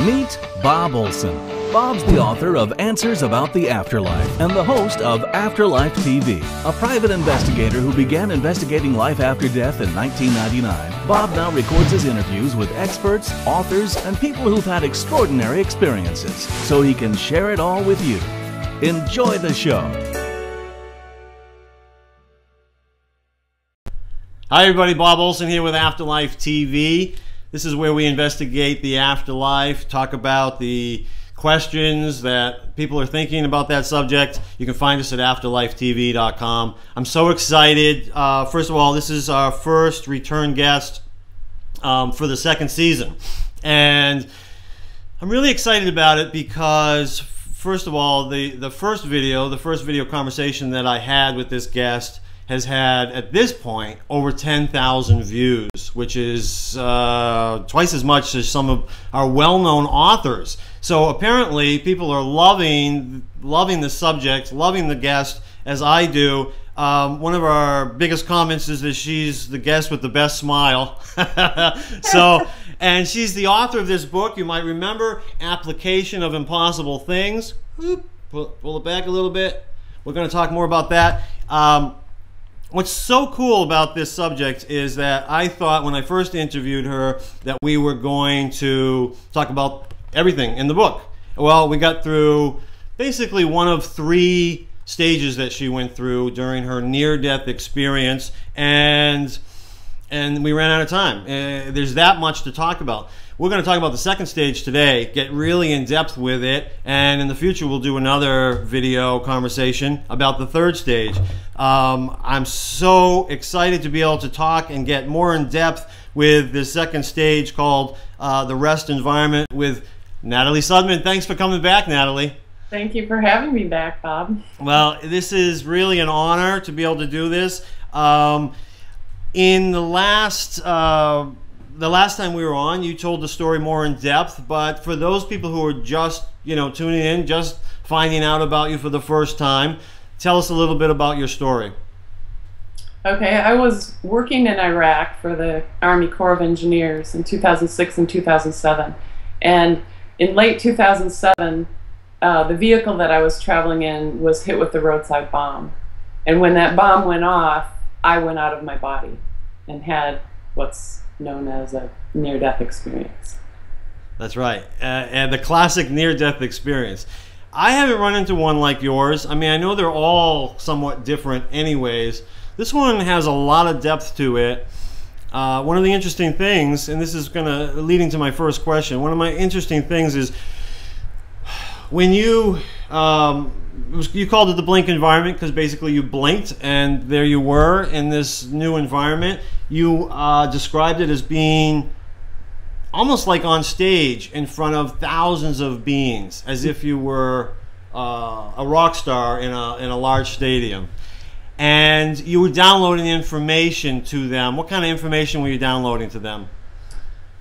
Meet Bob Olson. Bob's the author of Answers About the Afterlife and the host of Afterlife TV, a private investigator who began investigating life after death in 1999. Bob now records his interviews with experts, authors, and people who've had extraordinary experiences so he can share it all with you. Enjoy the show. Hi, everybody. Bob Olson here with Afterlife TV. This is where we investigate the afterlife, talk about the questions that people are thinking about that subject. You can find us at afterlifetv.com. I'm so excited. Uh, first of all, this is our first return guest um, for the second season. And I'm really excited about it because, first of all, the, the first video, the first video conversation that I had with this guest has had at this point over 10,000 views, which is uh, twice as much as some of our well-known authors. So apparently, people are loving loving the subject, loving the guest as I do. Um, one of our biggest comments is that she's the guest with the best smile. so, and she's the author of this book. You might remember Application of Impossible Things. Pull, pull it back a little bit. We're going to talk more about that. Um, What's so cool about this subject is that I thought when I first interviewed her that we were going to talk about everything in the book. Well, we got through basically one of three stages that she went through during her near-death experience, and and we ran out of time. Uh, there's that much to talk about. We're going to talk about the second stage today, get really in depth with it, and in the future we'll do another video conversation about the third stage. Um, I'm so excited to be able to talk and get more in depth with the second stage called uh, the rest environment with Natalie Sudman. Thanks for coming back, Natalie. Thank you for having me back, Bob. Well, this is really an honor to be able to do this. Um, in the last uh, the last time we were on, you told the story more in depth, but for those people who are just, you know, tuning in, just finding out about you for the first time, tell us a little bit about your story. Okay, I was working in Iraq for the Army Corps of Engineers in 2006 and 2007. And in late 2007, uh, the vehicle that I was traveling in was hit with a roadside bomb. And when that bomb went off, I went out of my body and had what's known as a near death experience. That's right. Uh, and the classic near death experience. I haven't run into one like yours. I mean, I know they're all somewhat different, anyways. This one has a lot of depth to it. Uh, one of the interesting things, and this is going to leading to my first question. One of my interesting things is when you um, was, you called it the blink environment because basically you blinked and there you were in this new environment. You uh, described it as being almost like on stage in front of thousands of beings, as if you were uh, a rock star in a, in a large stadium. And you were downloading information to them. What kind of information were you downloading to them?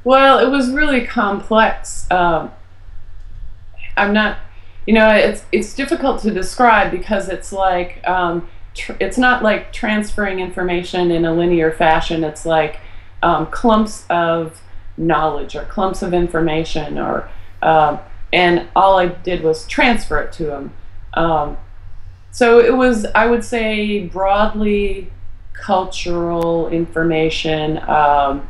Well, it was really complex. Um, I'm not you know, it's it's difficult to describe because it's like um, it's not like transferring information in a linear fashion. It's like um, clumps of knowledge or clumps of information, or um, and all I did was transfer it to them. Um, so it was, I would say, broadly cultural information. Um,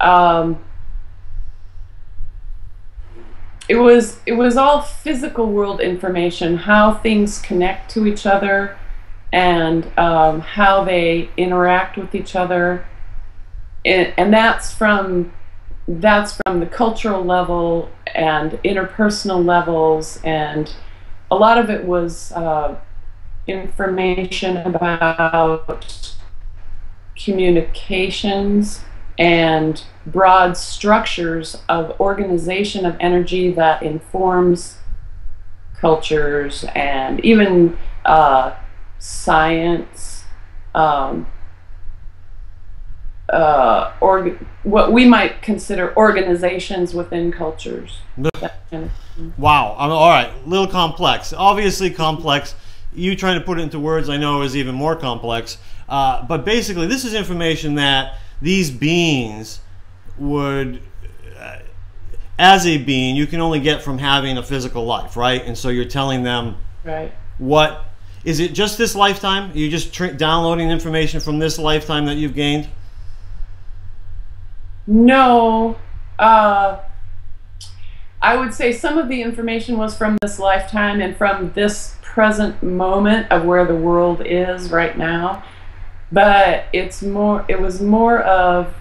um, it was it was all physical world information, how things connect to each other, and um, how they interact with each other, and, and that's from that's from the cultural level and interpersonal levels, and a lot of it was uh, information about communications and broad structures of organization of energy that informs cultures and even uh, science, um, uh, or what we might consider organizations within cultures. Kind of wow. I'm, all right. A little complex. Obviously complex. You trying to put it into words, I know, is even more complex. Uh, but basically, this is information that these beings would uh, as a being, you can only get from having a physical life, right? And so you're telling them right. what is it just this lifetime? Are you just tr- downloading information from this lifetime that you've gained? No. Uh, I would say some of the information was from this lifetime and from this present moment of where the world is right now. But it's more, it was more of,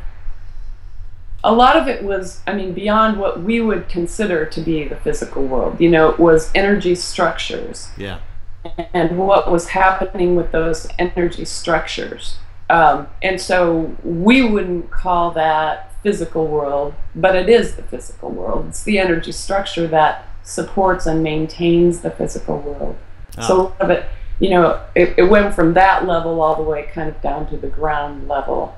a lot of it was, I mean, beyond what we would consider to be the physical world. You know, it was energy structures. Yeah. And what was happening with those energy structures. Um, and so we wouldn't call that physical world, but it is the physical world. It's the energy structure that supports and maintains the physical world. Oh. So a lot of it, you know, it, it, went from that level all the way kind of down to the ground level.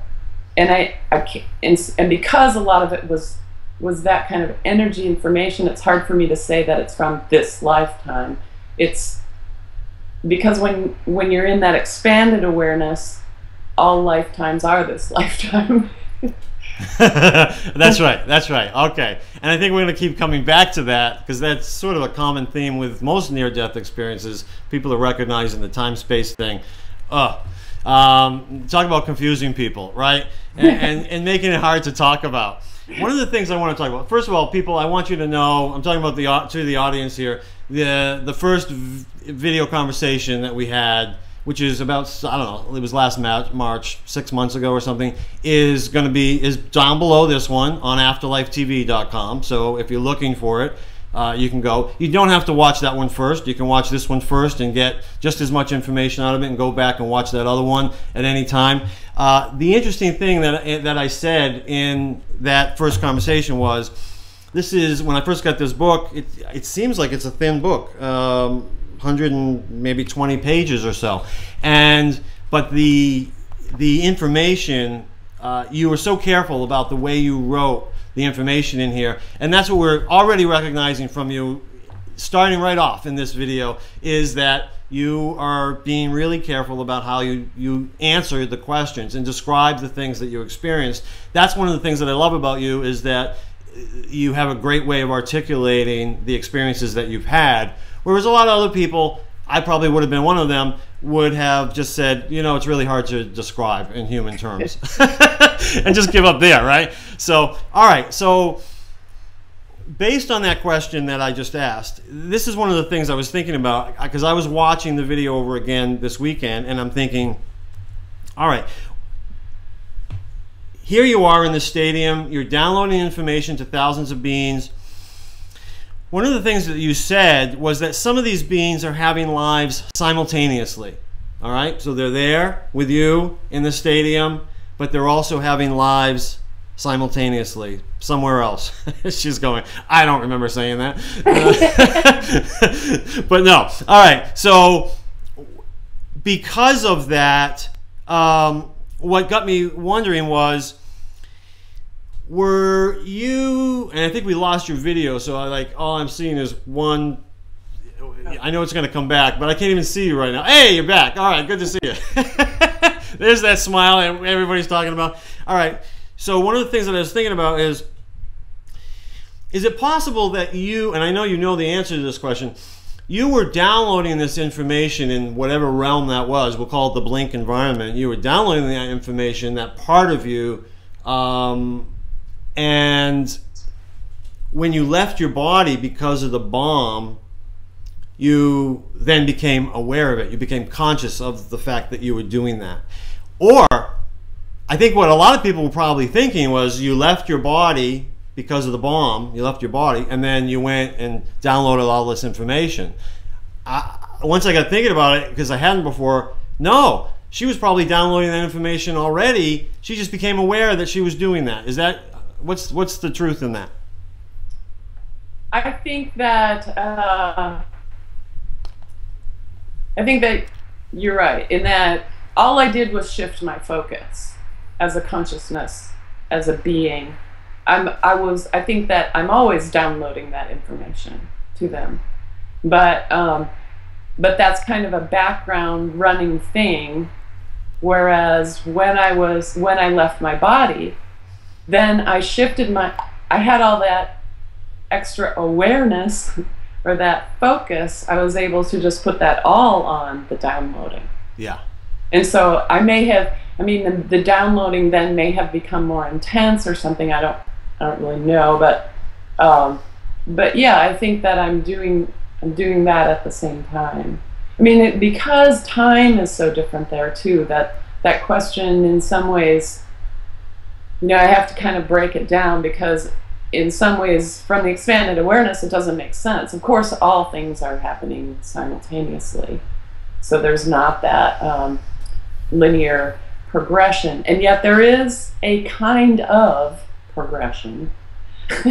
And I, I and, and because a lot of it was was that kind of energy information, it's hard for me to say that it's from this lifetime. It's because when when you're in that expanded awareness, all lifetimes are this lifetime. that's right. That's right. Okay. And I think we're going to keep coming back to that because that's sort of a common theme with most near death experiences. People are recognizing the time space thing. Oh, um, talk about confusing people, right? And, and, and, making it hard to talk about. One of the things I want to talk about, first of all, people, I want you to know, I'm talking about the to the audience here, the, the first video conversation that we had which is about I don't know, it was last March, six months ago or something, is going to be is down below this one on AfterlifeTV.com. So if you're looking for it, uh, you can go. You don't have to watch that one first. You can watch this one first and get just as much information out of it, and go back and watch that other one at any time. Uh, the interesting thing that that I said in that first conversation was, this is when I first got this book. It it seems like it's a thin book. Um, 100 and maybe 20 pages or so. And but the the information uh, you were so careful about the way you wrote the information in here, and that's what we're already recognizing from you, starting right off in this video, is that you are being really careful about how you, you answer the questions and describe the things that you experienced. That's one of the things that I love about you is that you have a great way of articulating the experiences that you've had Whereas a lot of other people, I probably would have been one of them, would have just said, you know, it's really hard to describe in human terms and just give up there, right? So, all right. So, based on that question that I just asked, this is one of the things I was thinking about because I was watching the video over again this weekend and I'm thinking, all right, here you are in the stadium, you're downloading information to thousands of beings one of the things that you said was that some of these beings are having lives simultaneously. All right, so they're there with you in the stadium, but they're also having lives simultaneously somewhere else. She's going, I don't remember saying that. but no. All right, so because of that, um, what got me wondering was were you and i think we lost your video so i like all i'm seeing is one i know it's going to come back but i can't even see you right now. Hey you're back. All right good to see you. There's that smile and everybody's talking about. All right so one of the things that i was thinking about is is it possible that you and i know you know the answer to this question you were downloading this information in whatever realm that was we'll call it the blink environment. You were downloading that information that part of you um, and when you left your body because of the bomb, you then became aware of it. You became conscious of the fact that you were doing that. Or, I think what a lot of people were probably thinking was you left your body because of the bomb, you left your body, and then you went and downloaded all this information. I, once I got thinking about it, because I hadn't before, no, she was probably downloading that information already. She just became aware that she was doing that. Is that what's what's the truth in that? I think that uh, I think that you're right in that all I did was shift my focus as a consciousness, as a being. I'm I was I think that I'm always downloading that information to them, but um, but that's kind of a background running thing. Whereas when I was when I left my body, then I shifted my I had all that extra awareness or that focus, I was able to just put that all on the downloading. Yeah. And so I may have, I mean, the, the downloading then may have become more intense or something. I don't, I don't really know, but, um, but yeah, I think that I'm doing, I'm doing that at the same time. I mean, it, because time is so different there too. That that question, in some ways, you know, I have to kind of break it down because in some ways, from the expanded awareness, it doesn't make sense. Of course, all things are happening simultaneously. So there's not that um, linear progression. And yet there is a kind of progression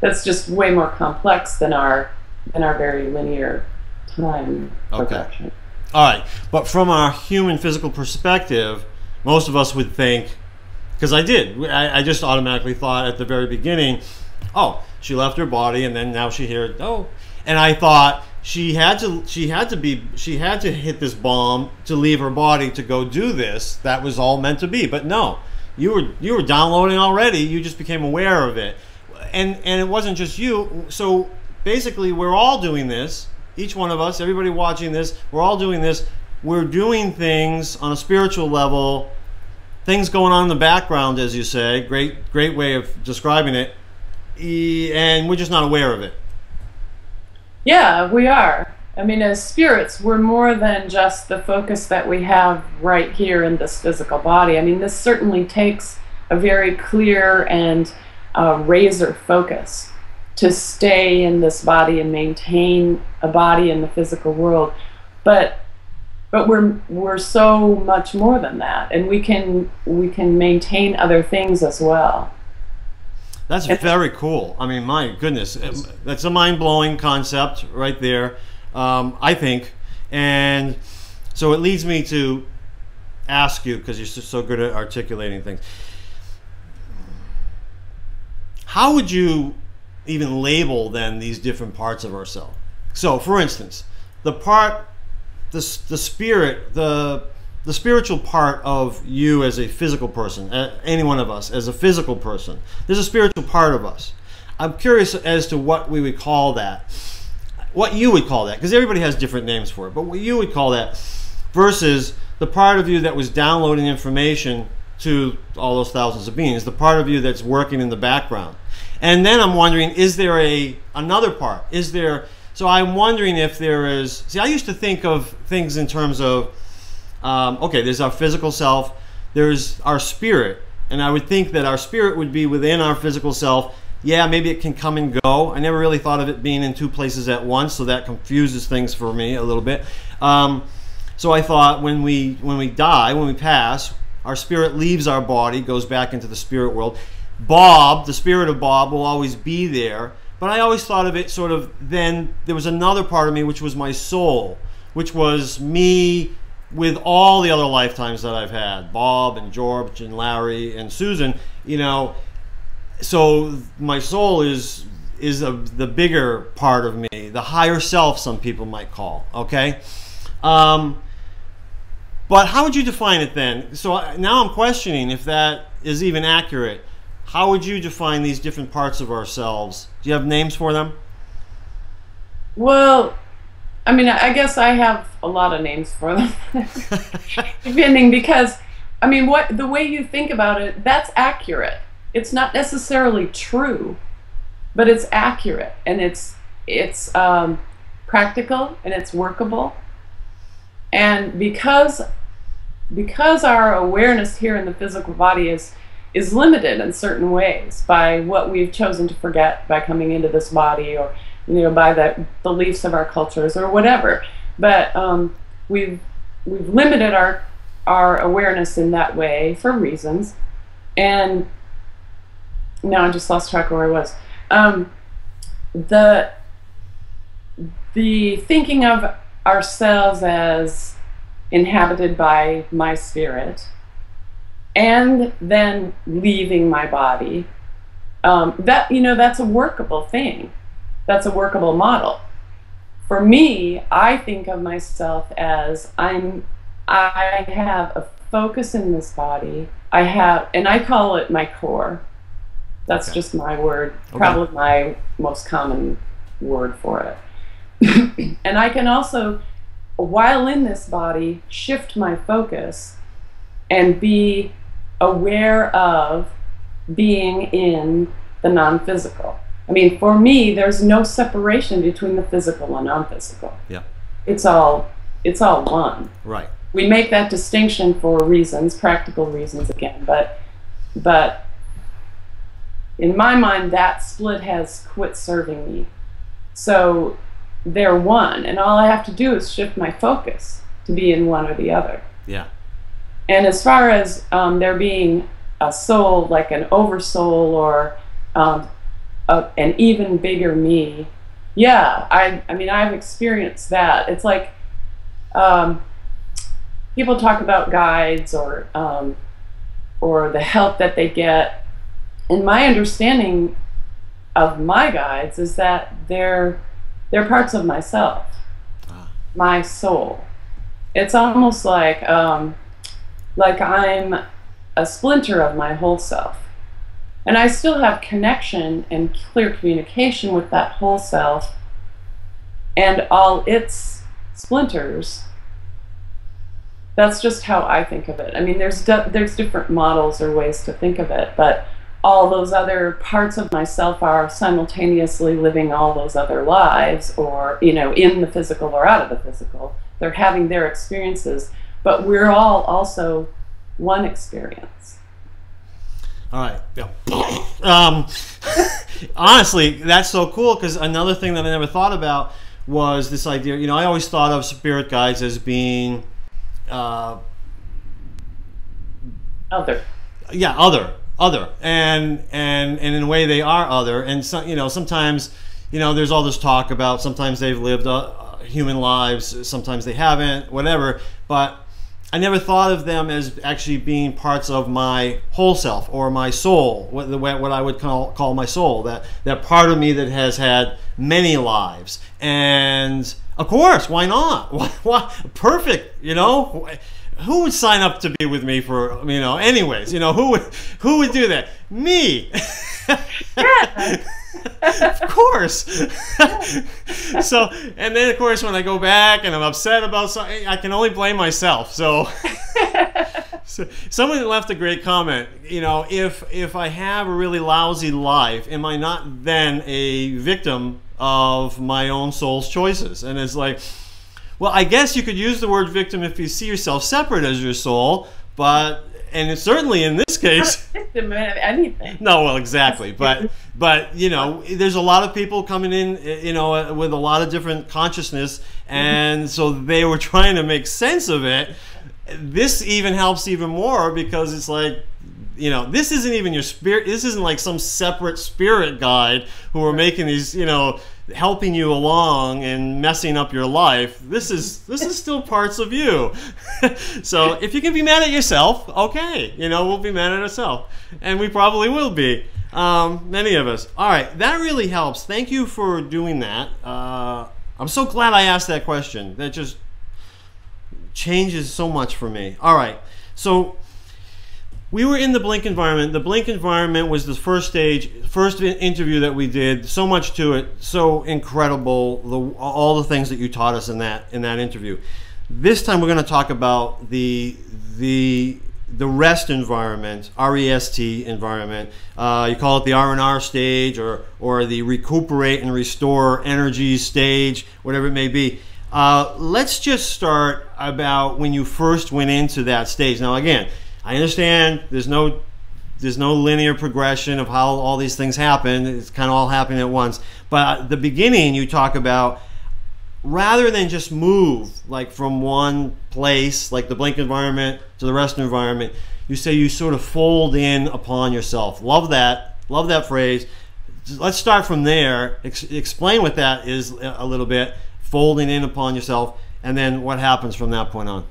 that's just way more complex than our than our very linear time Okay. progression. All right, but from our human physical perspective, most of us would think, because I did, I, I just automatically thought at the very beginning, oh, she left her body and then now she here, oh, and I thought she had to, she had to be, she had to hit this bomb to leave her body to go do this. That was all meant to be, but no, you were you were downloading already. You just became aware of it, and and it wasn't just you. So basically, we're all doing this each one of us, everybody watching this, we're all doing this. We're doing things on a spiritual level, things going on in the background, as you say. Great, great way of describing it. And we're just not aware of it. Yeah, we are. I mean, as spirits, we're more than just the focus that we have right here in this physical body. I mean, this certainly takes a very clear and uh, razor focus to stay in this body and maintain a body in the physical world. But but we're we're so much more than that, and we can we can maintain other things as well. That's very cool. I mean, my goodness, that's a mind blowing concept right there, um, I think. And so it leads me to ask you, because you're so good at articulating things, how would you even label then these different parts of ourselves? So, for instance, the part, the, the spirit, the the spiritual part of you as a physical person, any one of us as a physical person, there's a spiritual part of us. I'm curious as to what we would call that, what you would call that, because everybody has different names for it, but what you would call that versus the part of you that was downloading information to all those thousands of beings, the part of you that's working in the background. And then I'm wondering, is there a another part? Is there so I'm wondering if there is see I used to think of things in terms of um, okay, there's our physical self, there's our spirit, and I would think that our spirit would be within our physical self. Yeah, maybe it can come and go. I never really thought of it being in two places at once, so that confuses things for me a little bit. Um, so I thought when we when we die, when we pass, our spirit leaves our body, goes back into the spirit world. Bob, the spirit of Bob, will always be there. But I always thought of it sort of then there was another part of me which was my soul, which was me with all the other lifetimes that I've had, Bob and George and Larry and Susan, you know, so my soul is is a, the bigger part of me, the higher self, some people might call. Okay, um, but how would you define it then? So now I'm questioning if that is even accurate. How would you define these different parts of ourselves? Do you have names for them? Well, I mean, I guess I have a lot of names for them, depending because, I mean, what the way you think about it, that's accurate. It's not necessarily true, but it's accurate and it's it's um, practical and it's workable. And because because our awareness here in the physical body is is limited in certain ways by what we've chosen to forget by coming into this body or you know by the beliefs of our cultures or whatever. But um, we've we've limited our our awareness in that way for reasons. And now I just lost track of where I was. Um, the the thinking of ourselves as inhabited by my spirit and then leaving my body um, that you know that's a workable thing that's a workable model for me i think of myself as i'm i have a focus in this body i have and i call it my core That's Okay. just my word, Okay. probably my most common word for it. and I can also, while in this body, shift my focus and be aware of being in the non physical. I mean, for me, there's no separation between the physical and non physical. Yeah. It's all it's all one Right. we make that distinction for reasons, practical reasons again, but but in my mind that split has quit serving me. So they're one, and all I have to do is shift my focus to be in one or the other. Yeah. And as far as um, there being a soul, like an oversoul or um, a, an even bigger me, yeah, I, I mean, I've experienced that. It's like um, people talk about guides or um, or the help that they get. And my understanding of my guides is that they're they're parts of myself, Ah. my soul. It's almost like um, like I'm a splinter of my whole self. And I still have connection and clear communication with that whole self and all its splinters. That's just how I think of it. I mean, there's there's different models or ways to think of it, but all those other parts of myself are simultaneously living all those other lives, or you know, in the physical or out of the physical. They're having their experiences, but we're all also one experience. All right. Yeah. Um, honestly, that's so cool because another thing that I never thought about was this idea. You know, I always thought of spirit guides as being, uh, Other. yeah, other, other, and and and in a way they are other. And so, you know, sometimes, you know, there's all this talk about sometimes they've lived uh, human lives, sometimes they haven't, whatever. But I never thought of them as actually being parts of my whole self or my soul, what, what I would call, call my soul, that, that part of me that has had many lives. And of course, why not? Why, why, perfect, you know? Who would sign up to be with me for, you know, anyways, you know, who would, who would do that? Me. of course. so, and then of course, when I go back and I'm upset about something, I can only blame myself. So, so someone left a great comment. You know, if if I have a really lousy life, am I not then a victim of my own soul's choices? And it's like, well, I guess you could use the word victim if you see yourself separate as your soul, but and certainly in this case. Victim of anything. No, well, exactly, but but you know, there's a lot of people coming in, eh, you know, eh, with a lot of different consciousness, and so they were trying to make sense of it. This even helps even more because it's like, you know, this isn't even your spirit. This isn't like some separate spirit guide who are making these, you know, helping you along and messing up your life. This is this is still parts of you. so if you can be mad at yourself, okay, you know, we'll be mad at ourselves, and we probably will be. Um, many of us. All right, that really helps. Thank you for doing that. Uh, I'm so glad I asked that question. That just changes so much for me. All right, so we were in the Blink environment. The Blink environment was the first stage, first interview that we did. So much to it, so incredible. The, all the things that you taught us in that in that interview. This time we're going to talk about the the the rest environment, R-E-S-T environment. Uh, you call it the R&R stage or or the recuperate and restore energy stage, whatever it may be. Uh, let's just start about when you first went into that stage. Now, again, I understand there's no there's no linear progression of how all these things happen. It's kind of all happening at once. But at the beginning, you talk about rather than just move like from one place, like the blink environment to the rest of the environment, you say you sort of fold in upon yourself. Love that. Love that phrase. Let's start from there. Ex- explain what that is a a little bit. Folding in upon yourself, and then what happens from that point on.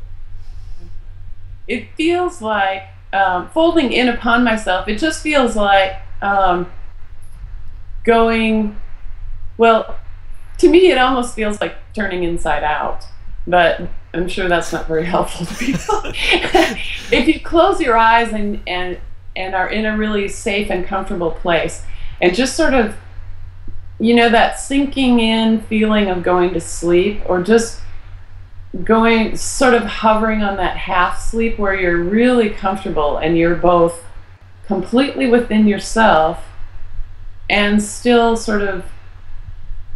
It feels like um, folding in upon myself. It just feels like um, going. Well, to me, it almost feels like turning inside out. But I'm sure that's not very helpful to people. if you close your eyes and and and are in a really safe and comfortable place. And just sort of, you know, that sinking in feeling of going to sleep or just going, sort of hovering on that half sleep where you're really comfortable and you're both completely within yourself and still sort of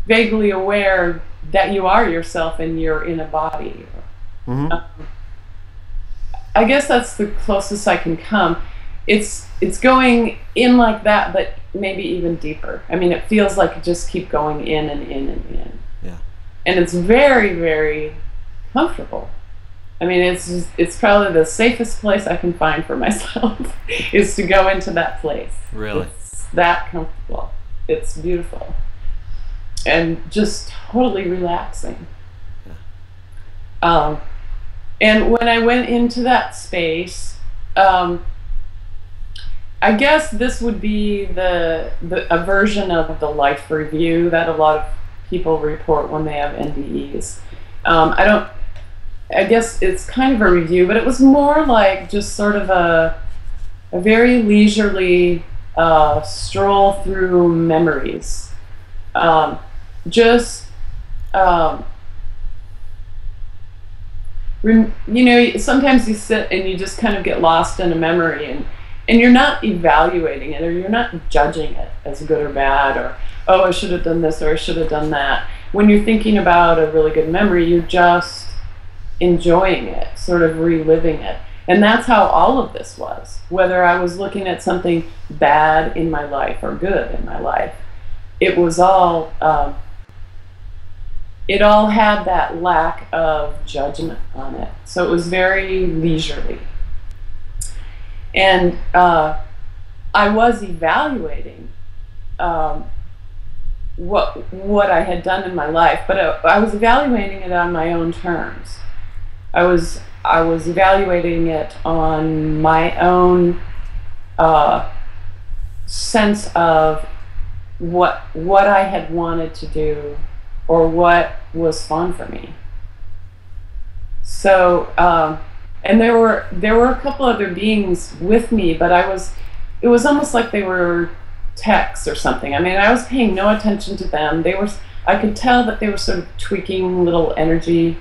vaguely aware that you are yourself and you're in a body. Mhm. Um, I guess that's the closest I can come. It's it's going in like that, but maybe even deeper. I mean, it feels like it just keep going in and in and in. Yeah. And it's very very comfortable. I mean, it's just, it's probably the safest place I can find for myself is to go into that place. Really? It's that comfortable. It's beautiful. And just totally relaxing. Um, and when I went into that space, um, I guess this would be the, the a version of the life review that a lot of people report when they have NDEs. Um, I don't. I guess it's kind of a review, but it was more like just sort of a a very leisurely uh, stroll through memories. Um, just um, you know, sometimes you sit and you just kind of get lost in a memory, and and you're not evaluating it or you're not judging it as good or bad or oh I should have done this or I should have done that. When you're thinking about a really good memory, you're just enjoying it, sort of reliving it. And that's how all of this was. Whether I was looking at something bad in my life or good in my life, it was all, um, it all had that lack of judgment on it. So it was very leisurely. And uh, I was evaluating um, what what I had done in my life, but I, I was evaluating it on my own terms. I was I was evaluating it on my own uh, sense of what what I had wanted to do or what was fun for me. So um, and there were there were a couple other beings with me, but I was it was almost like they were texts or something. I mean, I was paying no attention to them. They were I could tell that they were sort of tweaking little energy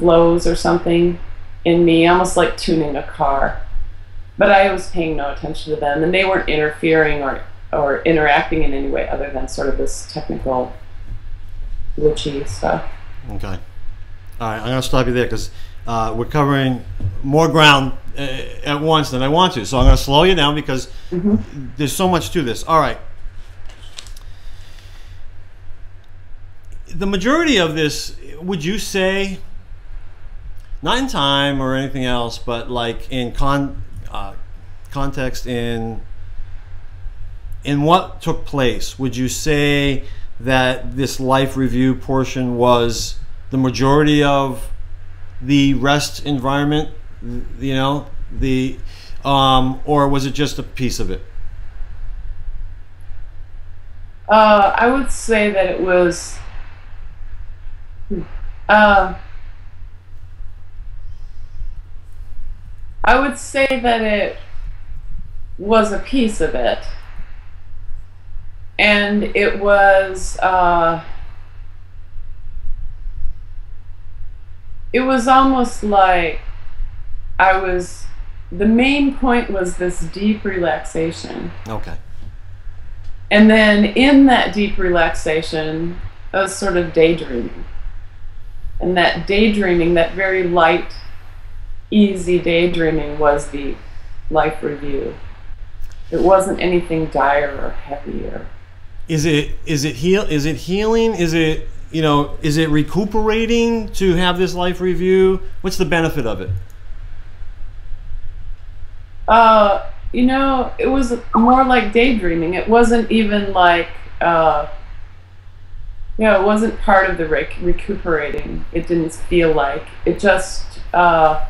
flows or something in me, almost like tuning a car. But I was paying no attention to them, and they weren't interfering or, or interacting in any way other than sort of this technical, glitchy stuff. Okay. All right, I'm going to stop you there because uh, we're covering more ground uh, at once than I want to. So I'm going to slow you down because there's so much to this. All right. The majority of this, would you say, not in time or anything else, but like in con, uh, context in in what took place, would you say that this life review portion was the majority of the rest environment? You know, the um, or was it just a piece of it? Uh, I would say that it was. Uh, I would say that it was a piece of it. And it was. Uh, it was almost like I was. The main point was this deep relaxation. Okay. And then in that deep relaxation, I was sort of daydreaming. And that daydreaming, that very light, easy daydreaming, was the life review. It wasn't anything dire or heavy or. Is it is it heal is it healing? Is it you know is it recuperating to have this life review? What's the benefit of it? Uh, you know, it was more like daydreaming. It wasn't even like, uh, you know, it wasn't part of the rec- recuperating. It didn't feel like. It just uh,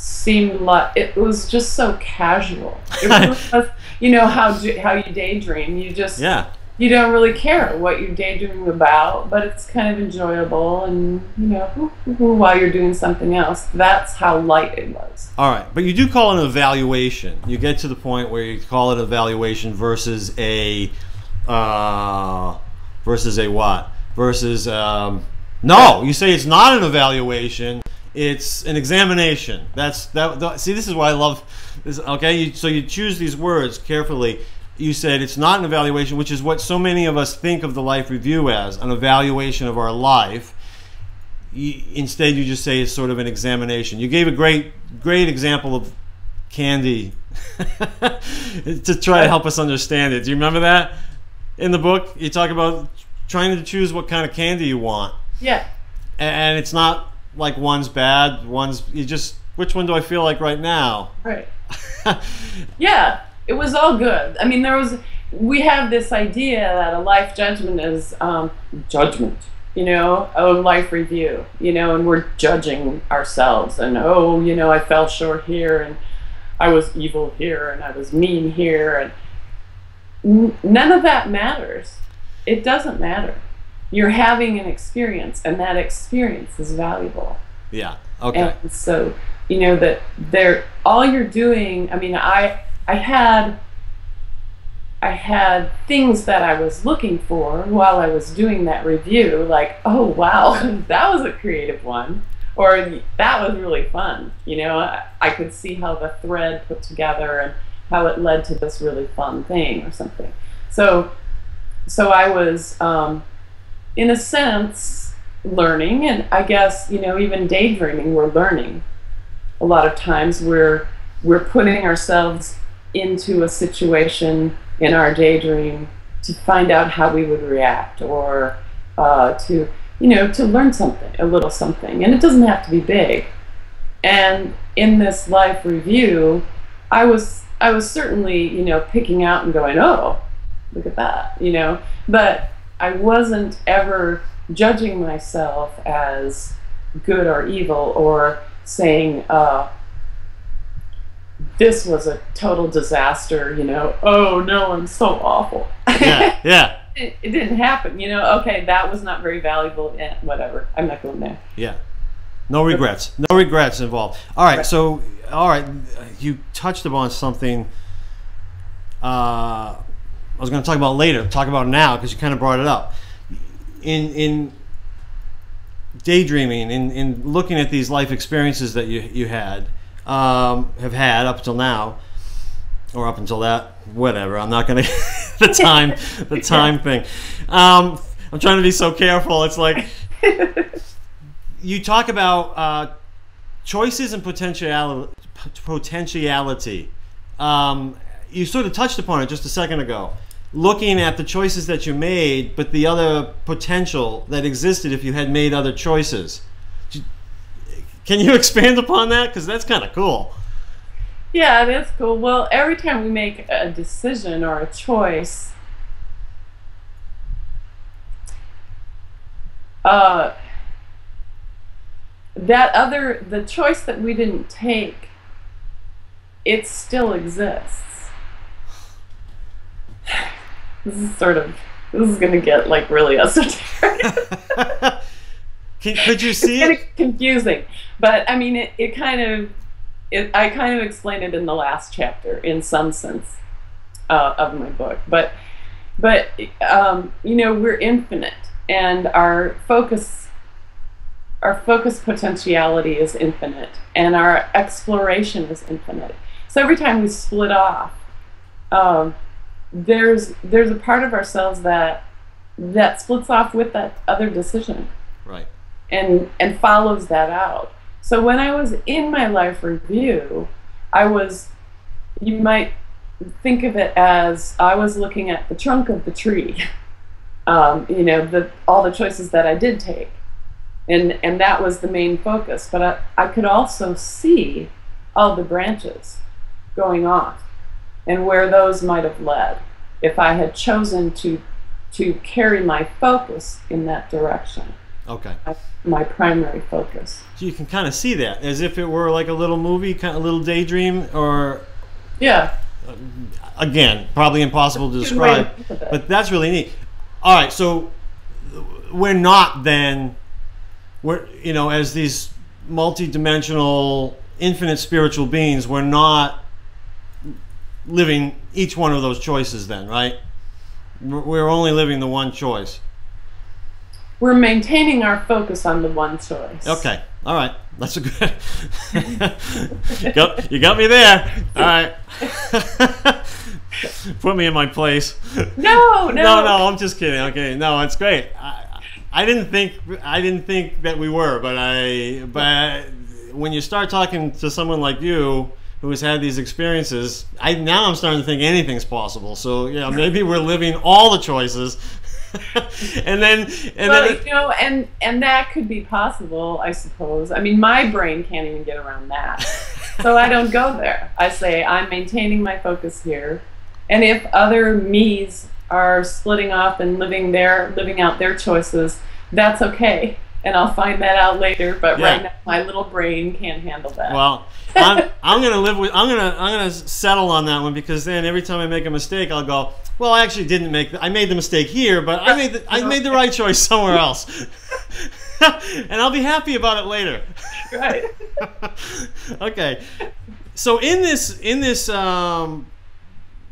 seemed like it was just so casual. It really was, you know how how you daydream. You just Yeah. you don't really care what you're daydreaming about, but it's kind of enjoyable and, you know, while you're doing something else. That's how light it was. All right, but you do call it an evaluation. You get to the point where you call it an evaluation versus a uh, versus a what? Versus um, no, you say it's not an evaluation. It's an examination. That's that. that see, this is why I love this. Okay, you, so you choose these words carefully you said it's not an evaluation, which is what so many of us think of the life review as an evaluation of our life. You, instead, you just say it's sort of an examination. You gave a great, great example of candy to try to help us understand it. Do you remember that in the book? You talk about trying to choose what kind of candy you want. Yeah. And it's not like one's bad, one's you just which one do I feel like right now? Right. yeah it was all good. I mean, there was we have this idea that a life judgment is um, judgment, you know, a life review, you know, and we're judging ourselves and oh, you know, I fell short here and I was evil here and I was mean here and none of that matters. It doesn't matter. You're having an experience and that experience is valuable. Yeah. Okay. And so, you know that they're all you're doing, I mean, I I had I had things that I was looking for while I was doing that review, like, oh wow, that was a creative one, or that was really fun. You know, I, I could see how the thread put together and how it led to this really fun thing or something. So, so I was, um, in a sense, learning, and I guess you know, even daydreaming, we're learning. A lot of times we're we're putting ourselves into a situation in our daydream to find out how we would react or uh, to you know to learn something a little something. And it doesn't have to be big. And in this life review i was i was certainly you know picking out and going oh look at that you know? But i wasn't ever judging myself as good or evil or saying uh, this was a total disaster, you know, oh no, I'm so awful. Yeah, yeah. it, it, didn't happen, you know, okay, that was not very valuable, eh, whatever. I'm not going there. Yeah. No regrets. No regrets involved. All right, right. so, all right, you touched upon something uh, I was going to talk about later, talk about now, because you kind of brought it up. In, in daydreaming, in, in looking at these life experiences that you, you had, um, have had up until now, or up until that, whatever. I'm not gonna the time the time thing. Um, I'm trying to be so careful. It's like you talk about uh, choices and potentiality. Potentiality. Um, you sort of touched upon it just a second ago. Looking at the choices that you made, but the other potential that existed if you had made other choices. Can you expand upon that? Because that's kind of cool. Yeah, that's cool. Well, every time we make a decision or a choice, uh, that other, the choice that we didn't take, it still exists. This is sort of, this is going to get like really esoteric. Could you see it's it? confusing, but I mean, it, it kind of, it, I kind of explained it in the last chapter in some sense uh, of my book. But, but um, you know, we're infinite, and our focus, our focus potentiality is infinite, and our exploration is infinite. So every time we split off, um, there's there's a part of ourselves that that splits off with that other decision. Right and and follows that out. So when I was in my life review, I was you might think of it as I was looking at the trunk of the tree. Um, you know, the all the choices that I did take. And and that was the main focus. But I, I could also see all the branches going off and where those might have led if I had chosen to to carry my focus in that direction. Okay. My primary focus. So you can kind of see that as if it were like a little movie, kind of a little daydream, or yeah. Uh, again, probably impossible to describe, think of it. but that's really neat. All right, so we're not then, we're you know, as these multi-dimensional, infinite spiritual beings, we're not living each one of those choices. Then, right? We're only living the one choice. We're maintaining our focus on the one choice. Okay. All right. That's a good. you, got, you got me there. All right. Put me in my place. No, no, No, no, I'm just kidding. Okay, no, it's great. I, I didn't think I didn't think that we were, but I but when you start talking to someone like you who has had these experiences, I now I'm starting to think anything's possible. So yeah, maybe we're living all the choices, and then and well, then you know, and and that could be possible, I suppose. I mean, my brain can't even get around that, so I don't go there. I say I'm maintaining my focus here, and if other me's are splitting off and living their living out their choices, that's okay, and I'll find that out later. But Yeah. right now, my little brain can't handle that. Well, I'm, I'm gonna live with I'm gonna I'm gonna settle on that one because then every time I make a mistake, I'll go. Well, I actually didn't make. The, I made the mistake here, but I made the, I made the right choice somewhere else, and I'll be happy about it later. right. okay, so in this in this um,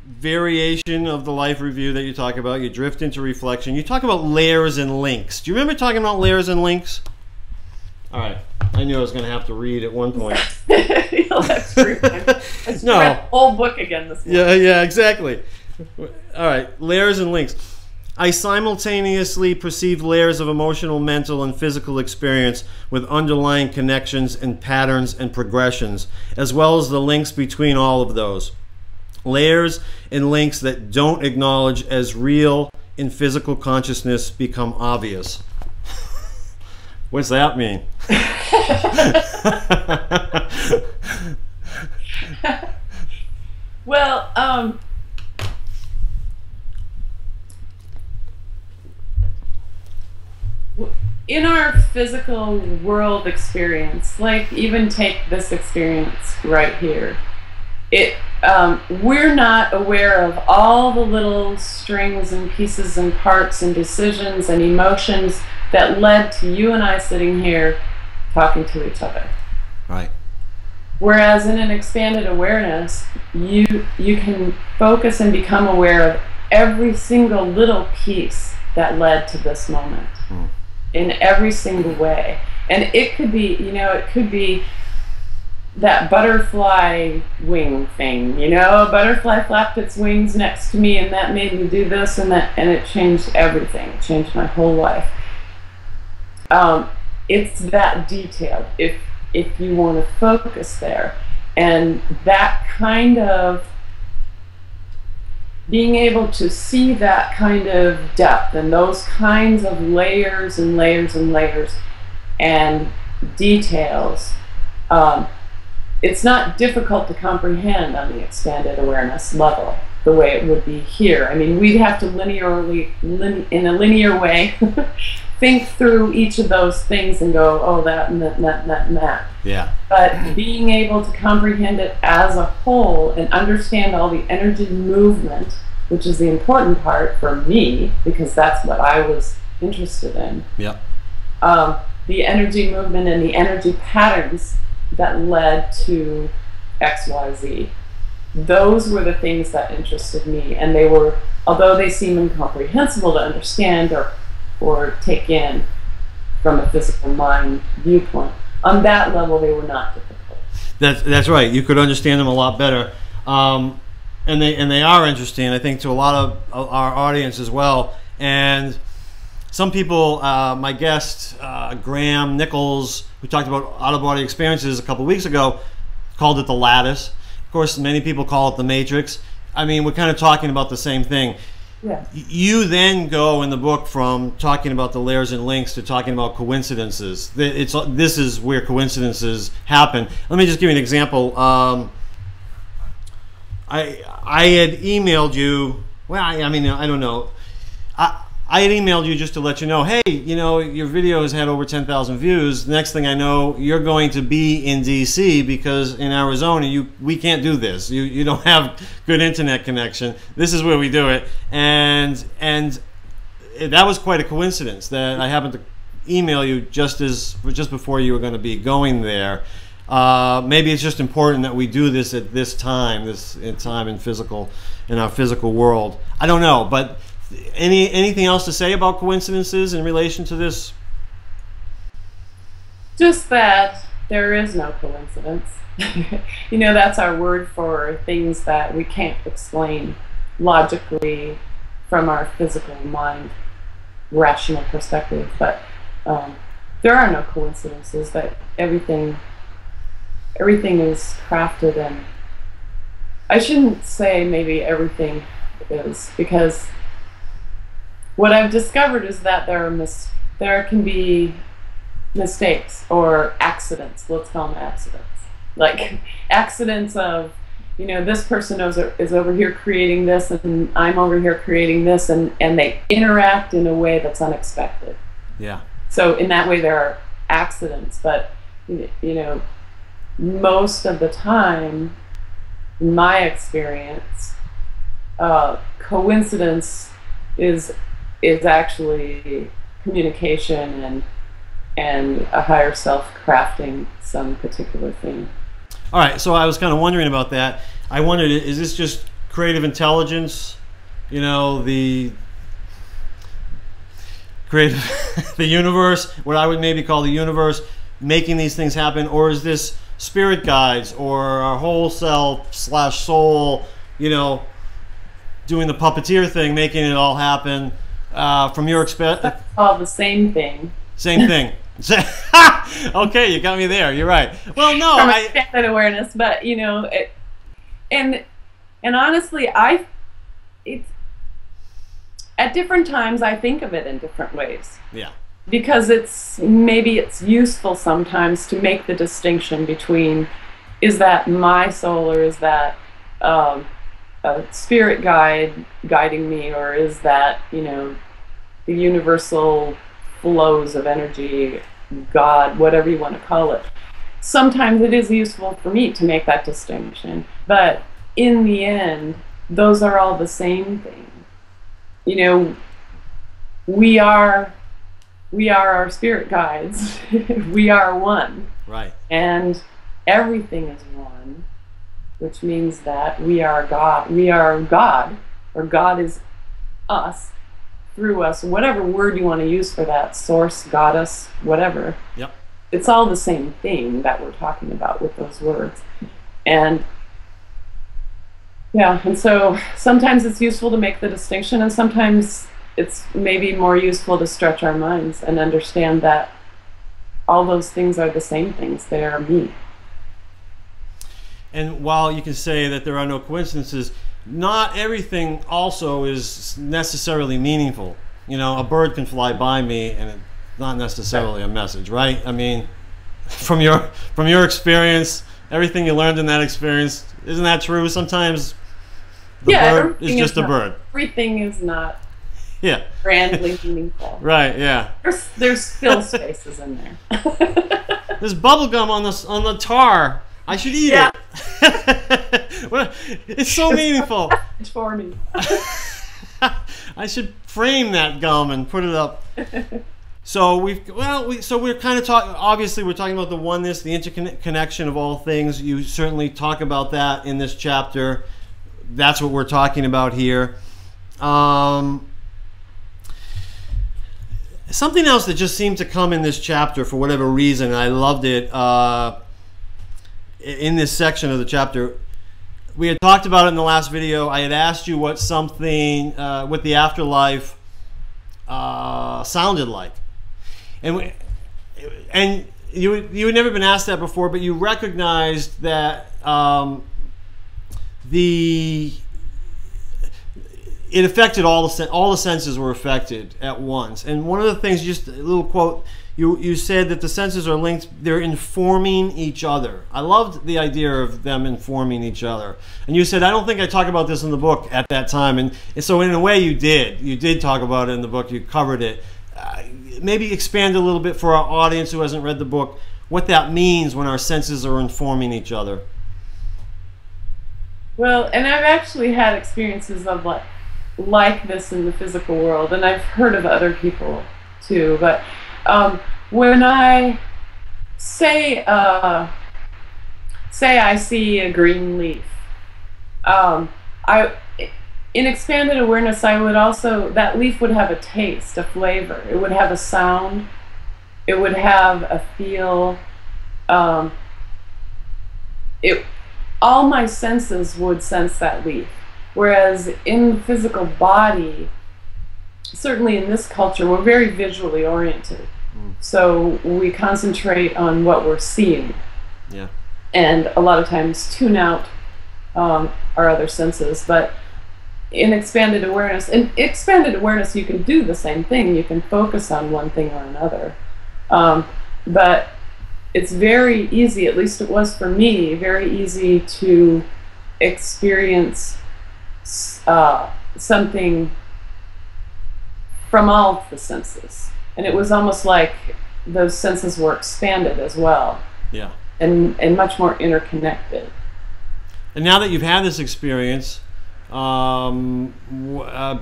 variation of the life review that you talk about, you drift into reflection. You talk about layers and links. Do you remember talking about layers and links? All right, I knew I was going to have to read at one point. You'll have to read I No. read the whole book again this morning. Yeah, yeah, exactly. All right, layers and links. I simultaneously perceive layers of emotional, mental, and physical experience with underlying connections and patterns and progressions, as well as the links between all of those. Layers and links that don't acknowledge as real in physical consciousness become obvious. What's that mean? Well, um, in our physical world experience, like even take this experience right here, it um, we're not aware of all the little strings and pieces and parts and decisions and emotions that led to you and I sitting here talking to each other. right. Whereas in an expanded awareness, you you can focus and become aware of every single little piece that led to this moment hmm. in every single way. And it could be, you know, it could be that butterfly wing thing, you know, a butterfly flapped its wings next to me and that made me do this and that and it changed everything. It changed my whole life. Um, it's that detailed if if you want to focus there. And that kind of being able to see that kind of depth and those kinds of layers and layers and layers and details um, it's not difficult to comprehend on the expanded awareness level the way it would be here. I mean we'd have to linearly lin, in a linear way think through each of those things and go oh that and that and that and that, and that Yeah. but being able to comprehend it as a whole and understand all the energy movement, which is the important part for me because that's what I was interested in. Yeah. Um, the energy movement and the energy patterns that led to XYZ. Those were the things that interested me, and they were, although they seem incomprehensible to understand or, or take in from a physical mind viewpoint, on that level they were not difficult. That's that's right. You could understand them a lot better, um, and they and they are interesting. I think to a lot of our audience as well. And some people, uh, my guest uh, Graham Nicholls, who talked about out of body experiences a couple weeks ago, called it the lattice. Of course, many people call it the matrix. I mean, we're kind of talking about the same thing. Yeah. You then go in the book from talking about the layers and links to talking about coincidences. It's this is where coincidences happen. Let me just give you an example. Um, I I had emailed you. Well, I, I mean, I don't know. I had emailed you just to let you know, hey, you know, your video has had over 10,000 views. Next thing I know, you're going to be in DC because in Arizona, you we can't do this. You you don't have good internet connection. This is where we do it, and and that was quite a coincidence that I happened to email you just as just before you were going to be going there. Uh, maybe it's just important that we do this at this time, this time in physical, in our physical world. I don't know, but any anything else to say about coincidences in relation to this? Just that there is no coincidence. you know, that's our word for things that we can't explain logically from our physical mind, rational perspective. But um, there are no coincidences. That everything, everything is crafted, and I shouldn't say maybe everything is because what I've discovered is that there are mis- there can be mistakes or accidents. Let's call them accidents. Like accidents of, you know, this person is, is over here creating this and I'm over here creating this, and, and they interact in a way that's unexpected. Yeah. So in that way, there are accidents, but you know, most of the time, in my experience, uh, coincidence is is actually communication and and a higher self crafting some particular thing. All right, so I was kind of wondering about that. I wondered, is this just creative intelligence? You know, the creative, the universe, what I would maybe call the universe, making these things happen, or is this spirit guides or our whole self slash soul, you know, doing the puppeteer thing, making it all happen? Uh, from your experience, all the same thing. Same thing. okay, you got me there. You're right. Well, no, from I, awareness, but you know, it, and and honestly, I it's at different times I think of it in different ways. Yeah. Because it's maybe it's useful sometimes to make the distinction between is that my soul or is that um, a spirit guide guiding me or is that you know the universal flows of energy, God, whatever you want to call it. Sometimes it is useful for me to make that distinction, but in the end, those are all the same thing. You know, we are we are our spirit guides. we are one. Right. And everything is one, which means that we are God. We are God, or God is us through us, whatever word you want to use for that, source, goddess, whatever. Yep. It's all the same thing that we're talking about with those words. And yeah, and so sometimes it's useful to make the distinction, and sometimes it's maybe more useful to stretch our minds and understand that all those things are the same things. They are me. And while you can say that there are no coincidences, not everything also is necessarily meaningful. You know, a bird can fly by me and it's not necessarily a message, right? I mean, from your from your experience, everything you learned in that experience, isn't that true? Sometimes the yeah, bird is just is a bird. Everything is not yeah. grandly meaningful. Right, yeah. There's there's still spaces in there. There's bubble gum on the on the tar. I should eat yeah. it. it's so meaningful. It's for me. I should frame that gum and put it up. So we've well, we so we're kind of talking. Obviously, we're talking about the oneness, the interconnection of all things. You certainly talk about that in this chapter. That's what we're talking about here. Um, something else that just seemed to come in this chapter for whatever reason, I loved it. Uh, in this section of the chapter, we had talked about it in the last video. I had asked you what something uh, with the afterlife uh, sounded like, and we, and you you had never been asked that before, but you recognized that um, the it affected all the all the senses were affected at once. And one of the things, just a little quote, you you said that the senses are linked; they're informing each other. I loved the idea of them informing each other. And you said, I don't think I talk about this in the book at that time. And, and so, in a way, you did. You did talk about it in the book. You covered it. Uh, maybe expand a little bit for our audience who hasn't read the book what that means when our senses are informing each other. Well, and I've actually had experiences of like like this in the physical world, and I've heard of other people too. But um, when I say uh, say I see a green leaf, um, I in expanded awareness, I would also that leaf would have a taste, a flavor. It would have a sound. It would have a feel. Um, it all my senses would sense that leaf. Whereas in the physical body, certainly in this culture, we're very visually oriented. Mm. So we concentrate on what we're seeing. Yeah. And a lot of times tune out um, our other senses. But in expanded awareness, in expanded awareness, you can do the same thing. You can focus on one thing or another. Um, but it's very easy, at least it was for me, very easy to experience uh, something from all the senses. And it was almost like those senses were expanded as well. Yeah. And, and much more interconnected. And now that you've had this experience, um, uh,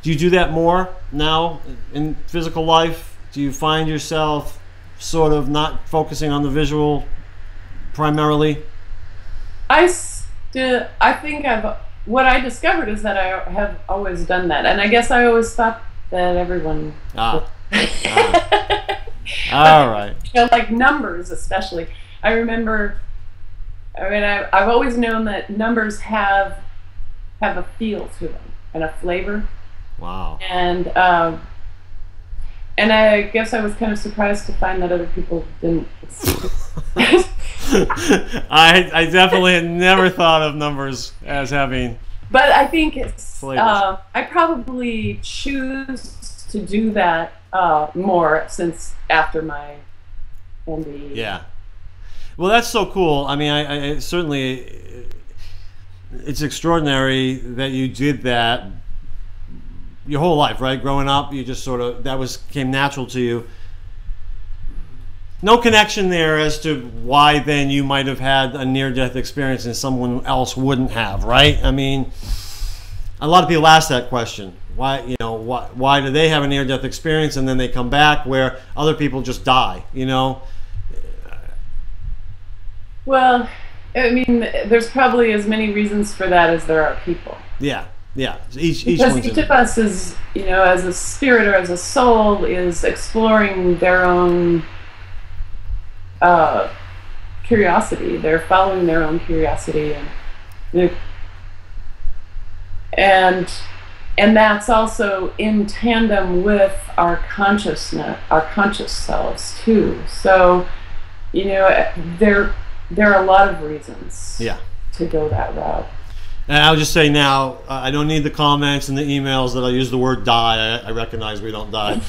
do you do that more now in physical life? Do you find yourself sort of not focusing on the visual primarily? I still, I think I've, what I discovered is that I have always done that. And I guess I always thought that everyone. Ah. Ah. All right. You know, like numbers, especially. I remember, I mean, I, I've always known that numbers have have a feel to them and a flavor. Wow. And um, and I guess I was kind of surprised to find that other people didn't. I I definitely had never thought of numbers as having. But I think it's. Uh, I probably choose to do that uh, more since after my NDE. Yeah. Well, that's so cool. I mean, I, I certainly. It's extraordinary that you did that your whole life, right? Growing up, you just sort of that was came natural to you. No connection there as to why then you might have had a near-death experience and someone else wouldn't have, right? I mean, a lot of people ask that question. Why, you why, why do they have a near-death experience and then they come back where other people just die, you know? Well, I mean, there's probably as many reasons for that as there are people. Yeah. Yeah, each, each because each of us is, you know, as a spirit or as a soul, is exploring their own uh, curiosity. They're following their own curiosity, and and and that's also in tandem with our consciousness, our conscious selves too. So, you know, there there are a lot of reasons. Yeah. To go that route. And I'll just say now, uh, I don't need the comments and the emails that I use the word die. I, I recognize we don't die.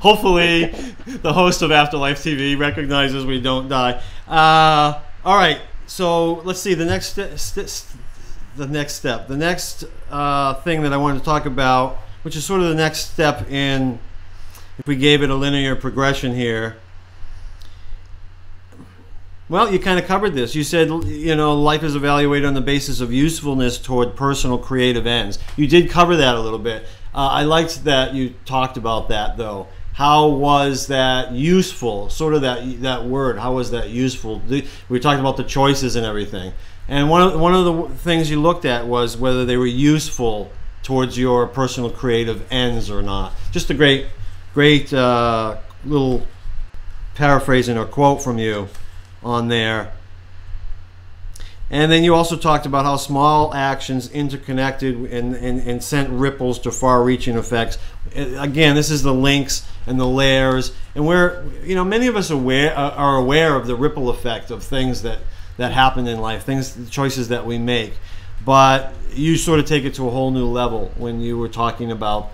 Hopefully, the host of Afterlife TV recognizes we don't die. Uh, all right, so let's see the next the next step. The next uh, thing that I wanted to talk about, which is sort of the next step in, if we gave it a linear progression here, well, you kind of covered this. You said, you know, life is evaluated on the basis of usefulness toward personal creative ends. You did cover that a little bit. Uh, I liked that you talked about that, though. How was that useful? Sort of that that word. How was that useful? We talked about the choices and everything. And one of one of the things you looked at was whether they were useful towards your personal creative ends or not. Just a great, great uh, little paraphrasing or quote from you on there. And then you also talked about how small actions interconnected and, and, and sent ripples to far-reaching effects. Again, this is the links and the layers, and we're you know many of us aware are aware of the ripple effect of things that that happen in life, things choices that we make. but you sort of take it to a whole new level when you were talking about,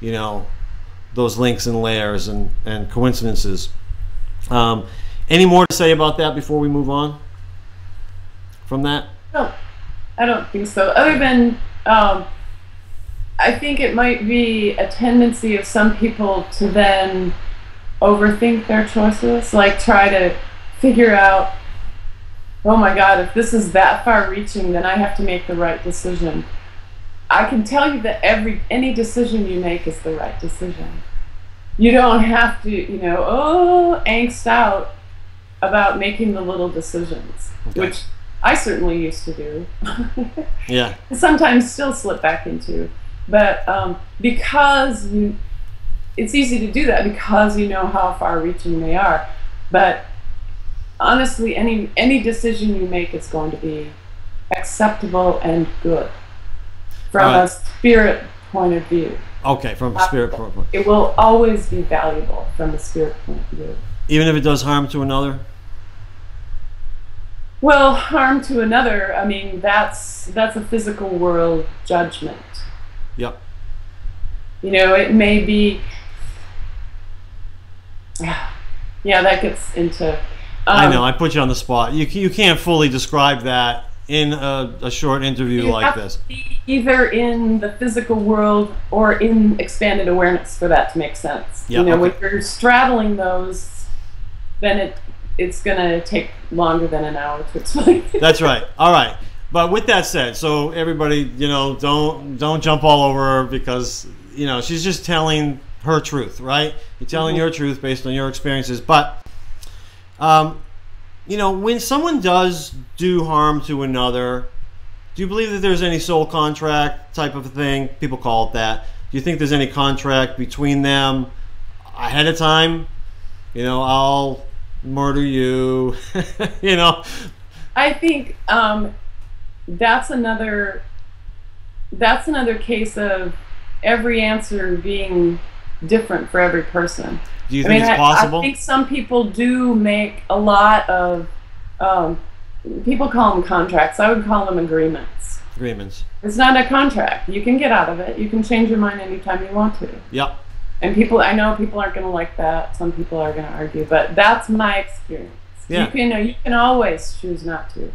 you know, those links and layers and, and coincidences. Um, any more to say about that before we move on from that? No, I don't think so. Other than, um, I think it might be a tendency of some people to then overthink their choices, like try to figure out, oh my God, if this is that far reaching, then I have to make the right decision. I can tell you that every any decision you make is the right decision. You don't have to, you know, oh, angst out about making the little decisions, Okay. which I certainly used to do. Yeah. Sometimes still slip back into, but um, because you, it's easy to do that because you know how far-reaching they are. But honestly, any any decision you make is going to be acceptable and good from Right. a spirit point of view. Okay, from a spirit point. of view. It will always be valuable from a spirit point of view. Even if it does harm to another? Well, harm to another. I mean, that's that's a physical world judgment. Yep. You know, it may be. Yeah, that gets into. Um, I know, I put you on the spot. You, you can't fully describe that in a, a short interview like this. to be either in the physical world or in expanded awareness for that to make sense. Yeah, you know, okay. when you're straddling those, then it it's gonna take longer than an hour to explain. That's right. All right. But with that said, so everybody, you know, don't don't jump all over her because you know she's just telling her truth, right? You're telling Mhm. your truth based on your experiences. But, um, you know, when someone does do harm to another, do you believe that there's any soul contract type of thing? People call it that. Do you think there's any contract between them ahead of time? You know, I'll murder you. you know, I think um, that's another that's another case of every answer being different for every person. do you I think mean, it's I, possible? I think some people do make a lot of um, people call them contracts. I would call them agreements. Agreements. It's not a contract. You can get out of it. You can change your mind anytime you want to. Yep. And people, I know people aren't going to like that. Some people are going to argue, but that's my experience. Yeah. You can, you, know, you can always choose not to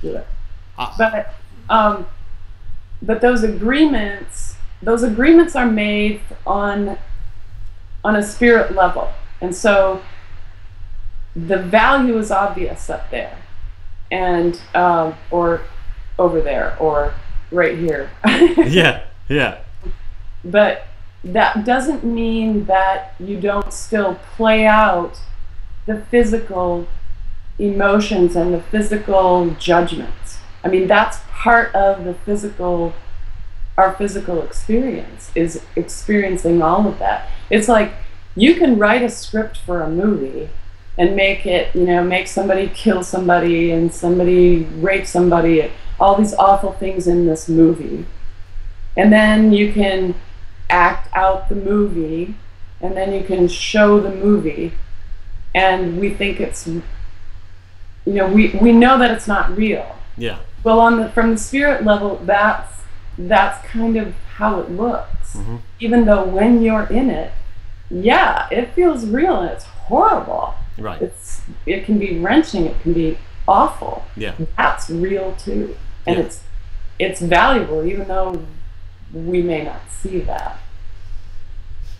do it. Ah. But, um, but those agreements, those agreements are made on, on a spirit level, and so the value is obvious up there, and um, or over there, or right here. Yeah. Yeah. but that doesn't mean that you don't still play out the physical emotions and the physical judgments. I mean, that's part of the physical, our physical experience is experiencing all of that. It's like you can write a script for a movie and make it, you know, make somebody kill somebody and somebody rape somebody, all these awful things in this movie. And then you can act out the movie and then you can show the movie and we think it's you know we, we know that it's not real Yeah. well on the from the spirit level that's that's kind of how it looks Mhm. even though when you're in it yeah it feels real and it's horrible Right. it's it can be wrenching it can be awful Yeah. that's real too and Yeah. it's it's valuable even though we may not see that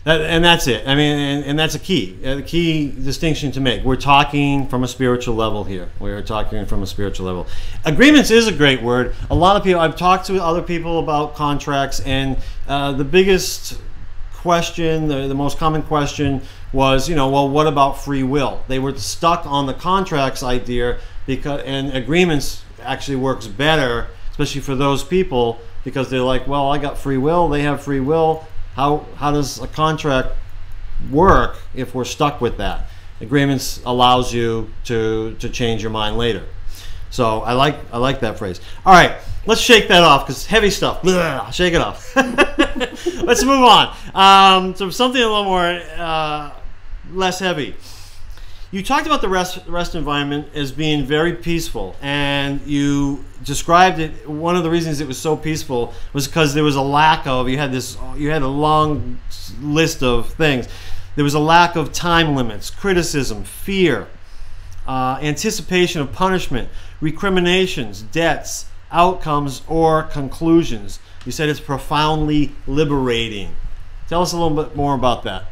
That, and that's it. I mean, and, and that's a key, a key distinction to make. We're talking from a spiritual level here. We're talking from a spiritual level. Agreements is a great word. A lot of people, I've talked to other people about contracts, and uh, the biggest question, the, the most common question was, you know, well, what about free will? They were stuck on the contracts idea because, and agreements actually works better, especially for those people, because they're like, well, I got free will, they have free will. How, how does a contract work if we're stuck with that? Agreements allows you to, to change your mind later. So I like I like that phrase. All right, let's shake that off because heavy stuff. Blah, shake it off. let's move on. Um, so something a little more uh, less heavy. You talked about the rest rest environment as being very peaceful, and you described it. One of the reasons it was so peaceful was because there was a lack of. You had this. You had a long list of things. There was a lack of time limits, criticism, fear, uh, anticipation of punishment, recriminations, debts, outcomes, or conclusions. You said it's profoundly liberating. Tell us a little bit more about that.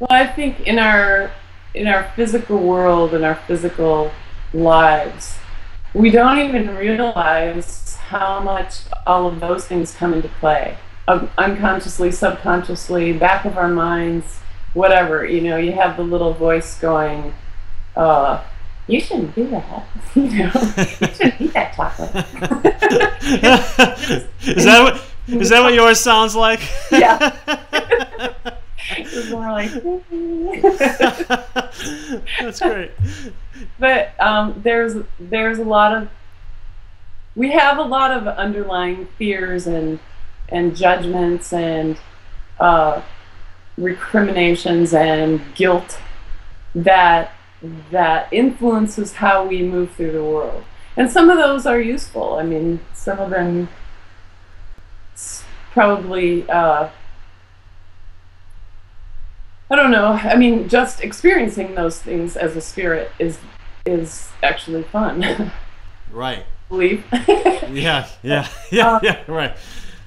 Well, I think in our in our physical world in our physical lives, we don't even realize how much all of those things come into play. Um, unconsciously, subconsciously, back of our minds, whatever. You know, you have the little voice going, uh, "You shouldn't do that. you know, you shouldn't eat that chocolate." is that what is that what yours sounds like? Yeah. it was more like. That's great. But um, there's there's a lot of we have a lot of underlying fears and and judgments and uh, recriminations and guilt that that influences how we move through the world. And some of those are useful. I mean, some of them probably uh, I don't know. I mean, just experiencing those things as a spirit is is actually fun. right. Believe. yeah, yeah, yeah, um, yeah, right.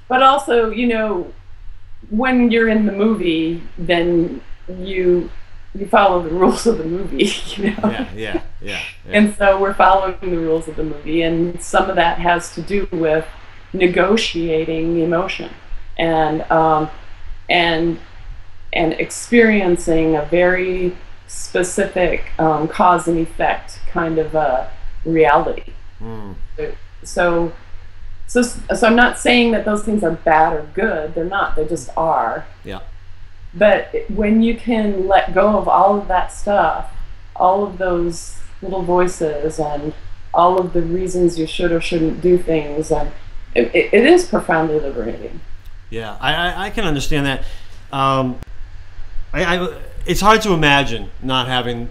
But also, you know, when you're in the movie, then you you follow the rules of the movie, you know. Yeah, yeah, yeah, yeah. And so we're following the rules of the movie, and some of that has to do with negotiating emotion, and um, and and experiencing a very specific um, cause and effect kind of a reality. Mm. So, so, so I'm not saying that those things are bad or good. They're not. They just are. Yeah. But when you can let go of all of that stuff, all of those little voices, and all of the reasons you should or shouldn't do things, and it, it, it is profoundly liberating. Yeah, I, I, I can understand that. Um, I, I, it's hard to imagine not having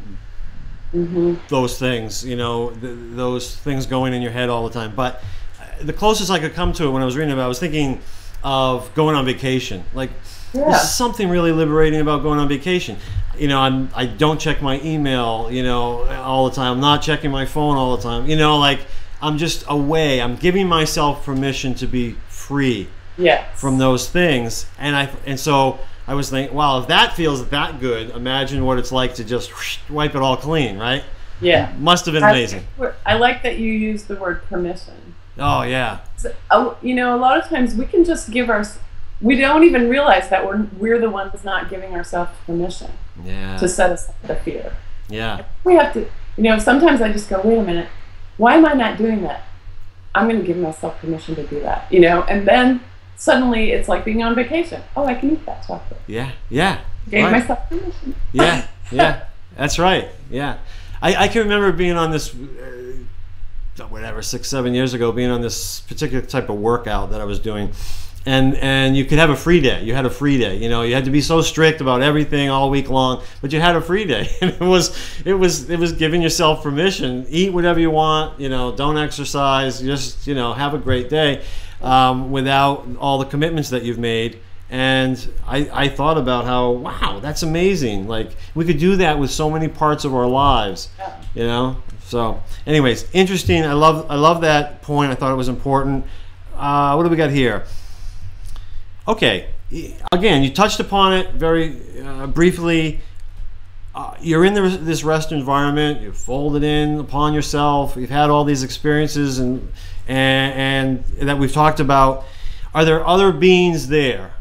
mm-hmm. those things, you know, th- those things going in your head all the time. But uh, the closest I could come to it when I was reading about, it, I was thinking of going on vacation. Like, yeah. there's something really liberating about going on vacation. You know, I'm I don't check my email, you know, all the time. I'm not checking my phone all the time. You know, like I'm just away. I'm giving myself permission to be free. Yes. From those things, and I and so I was thinking, wow, if that feels that good, imagine what it's like to just wipe it all clean, right? Yeah. Must have been amazing. I like that you use the word permission. Oh, yeah. So, uh, you know, a lot of times we can just give our, we don't even realize that we're, we're the ones not giving ourselves permission yeah. to set aside the fear. Yeah. We have to, you know, sometimes I just go, wait a minute, why am I not doing that? I'm going to give myself permission to do that, you know, and then suddenly it's like being on vacation. Oh, I can eat that chocolate. Yeah, yeah. Gave right. myself permission. yeah, yeah. That's right. Yeah. I, I can remember being on this, uh, whatever, six, seven years ago, being on this particular type of workout that I was doing. And, and you could have a free day. You had a free day. You know, you had to be so strict about everything all week long, but you had a free day, and it was it was it was giving yourself permission. Eat whatever you want. You know, don't exercise. Just you know, have a great day um, without all the commitments that you've made. And I, I thought about how, wow, that's amazing. Like, we could do that with so many parts of our lives, you know? So, anyways, interesting. I love, I love that point. I thought it was important. Uh, what do we got here? Okay, again, you touched upon it very uh, briefly. Uh, you're in the, this rest environment. You've folded in upon yourself. You've had all these experiences and and, and that we've talked about. Are there other beings there?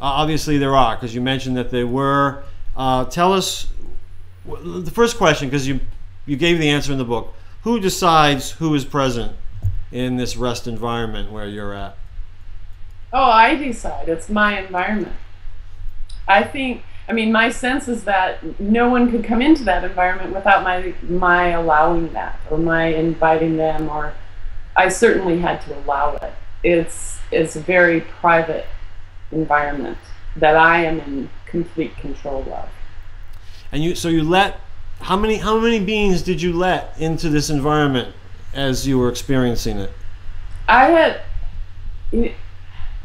Uh, obviously, there are, because you mentioned that they were. Uh, tell us the first question, because you you gave the answer in the book. Who decides who is present in this rest environment where you're at? Oh, I decide. It's my environment. I think. I mean, my sense is that no one could come into that environment without my my allowing that, or my inviting them, or I certainly had to allow it. It's it's a very private environment that I am in complete control of. And you so you let how many how many beings did you let into this environment as you were experiencing it? I had,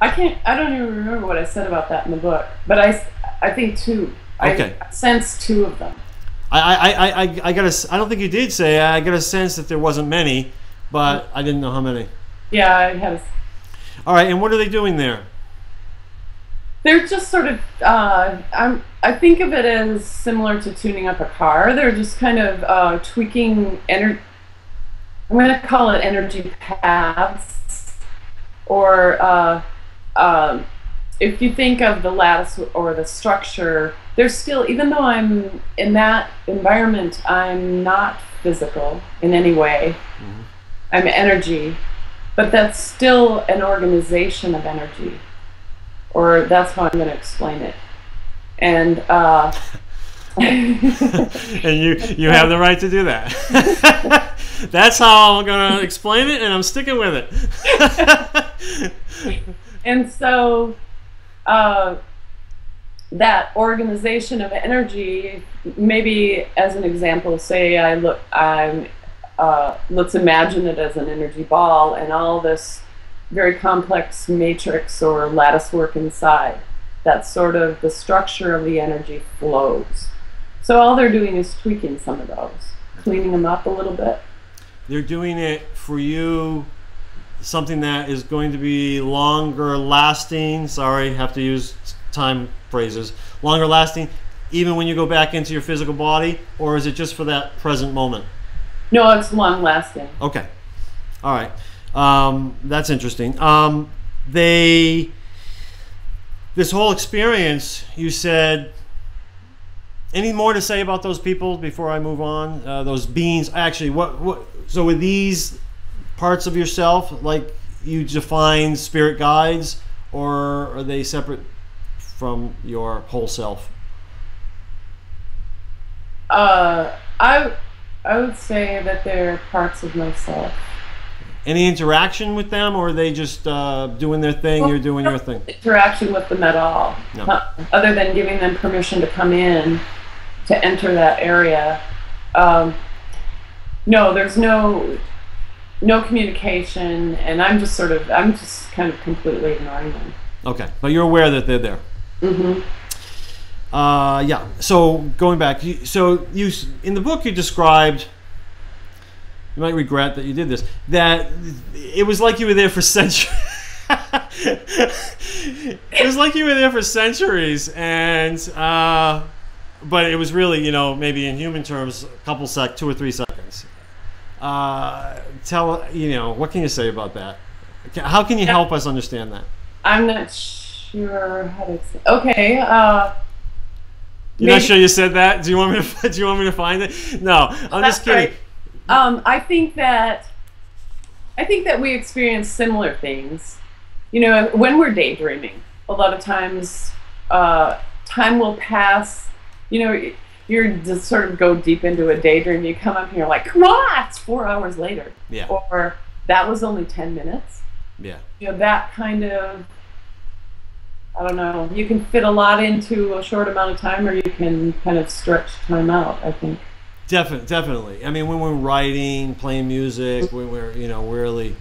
I can't, I don't even remember what I said about that in the book, but I, I think two. Okay. I sense two of them. I, I, I, I, I got a, I don't think you did say. I got a sense that there wasn't many, but I didn't know how many. Yeah, I had. A, All right, and what are they doing there? they're just sort of. Uh, I'm. I think of it as similar to tuning up a car. They're just kind of uh, tweaking energy. I'm going to call it energy paths, or uh, um, if you think of the lattice or the structure, there's still, even though I'm in that environment, I'm not physical in any way. Mhm. I'm energy, but that's still an organization of energy, or that's how I'm going to explain it. And uh, and you you have the right to do that. That's how I'm gonna explain it, and I'm sticking with it. and so uh, that organization of energy maybe as an example say i look i'm uh, let's imagine it as an energy ball and all this very complex matrix or lattice work inside that's sort of the structure of the energy flows so all they're doing is tweaking some of those cleaning them up a little bit They're doing it for you, something that is going to be longer lasting. Sorry, have to use time phrases. Longer lasting, even when you go back into your physical body, or is it just for that present moment? No it's long lasting Okay. All right. Um, that's interesting. Um, they, this whole experience, you said, any more to say about those people before I move on? Uh, those beings, actually, what, what, so with these parts of yourself, like you define spirit guides, or are they separate from your whole self? Uh, I I would say that they're parts of myself. Any interaction with them, or are they just uh, doing their thing? You're doing your thing. Interaction with them at all, No. Other than giving them permission to come in, to enter that area. Um, no, there's no no communication, and I'm just sort of I'm just kind of completely ignoring them. Okay, but you're aware that they're there. hmm Uh, yeah. So going back, you, so you in the book you described. You might regret that you did this. That it was like you were there for centuries. it was like you were there for centuries, and uh, but it was really, you know, maybe in human terms, a couple sec, two or three seconds. Uh, tell you know what can you say about that? How can you help us understand that? I'm not sure how to say. Okay. Uh, You're not sure you said that? Do you want me to? Do you want me to find it? No, I'm That's just kidding. right. Um, I think that I think that we experience similar things. You know, when we're daydreaming, a lot of times uh, time will pass. You know, you're just sort of go deep into a daydream. You come up and you're like, "Come on, it's four hours later," Yeah, or "That was only ten minutes." yeah, You know, that kind of. I don't know. You can fit a lot into a short amount of time, or you can kind of stretch time out. I think. definitely, definitely. I mean, when we're writing, playing music, when we're you know really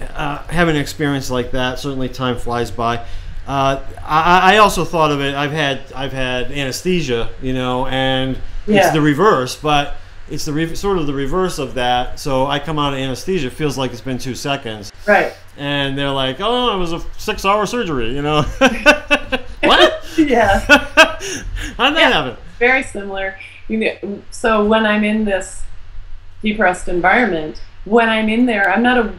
uh, having an experience like that, certainly time flies by. Uh, I, I also thought of it. I've had I've had anesthesia, you know, and it's the reverse, but it's the re- sort of the reverse of that. So I come out of anesthesia, it feels like it's been two seconds, Right. and they're like, "Oh, it was a six-hour surgery," you know. what? Yeah. How'd that Yeah. happen? very similar. You know, so when I'm in this the rest environment, when I'm in there, I'm not a,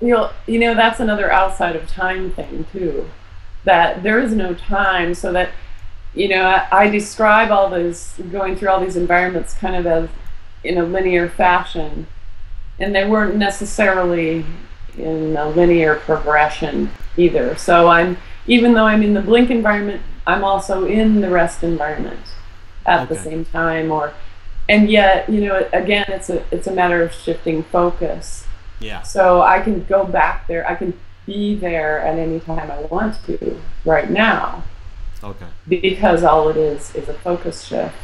you know, you know that's another outside of time thing too. That there is no time, so that you know I, I describe all those going through all these environments kind of as in a linear fashion, and they weren't necessarily in a linear progression either. So I'm even though I'm in the blink environment, I'm also in the rest environment at the same time or and yet you know again it's a it's a matter of shifting focus Yeah. so i can go back there i can be there at any time i want to right now Okay. because all it is is a focus shift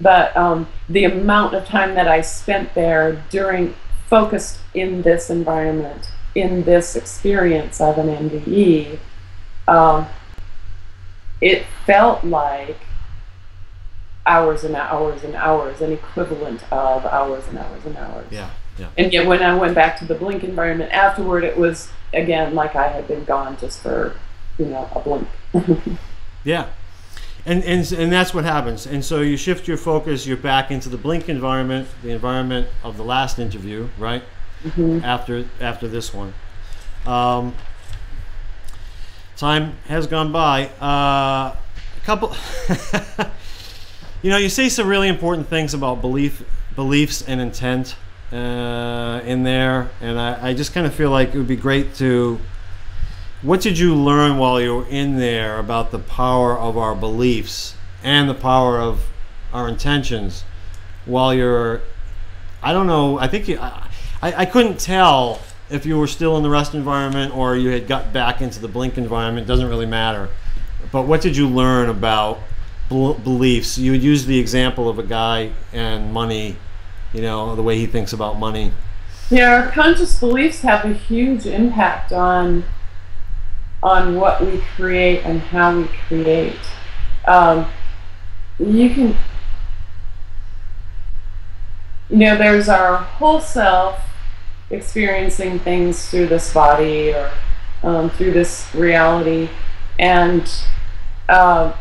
but um, the amount of time that I spent there during focused in this environment, in this experience of an NDE, um, it felt like hours and hours and hours, an equivalent of hours and hours and hours. Yeah, yeah. And yet, when I went back to the blink environment afterward, it was again like I had been gone just for, you know, a blink. yeah. And, and, and that's what happens. And so you shift your focus, you're back into the blink environment, the environment of the last interview, right? Mm-hmm. After after this one. Um, time has gone by. Uh, a couple. you know, you say some really important things about belief, beliefs, and intent uh, in there, and I, I just kind of feel like it would be great to. What did you learn while you were in there about the power of our beliefs and the power of our intentions while you're I don't know. I think you, I, I couldn't tell if you were still in the rest environment or you had got back into the blink environment. Doesn't really matter. But what did you learn about bel- beliefs? You would use the example of a guy and money. You know the way he thinks about money. Yeah, our conscious beliefs have a huge impact on on what we create and how we create. Um, you can, you know, there's our whole self experiencing things through this body or um, through this reality, and uh,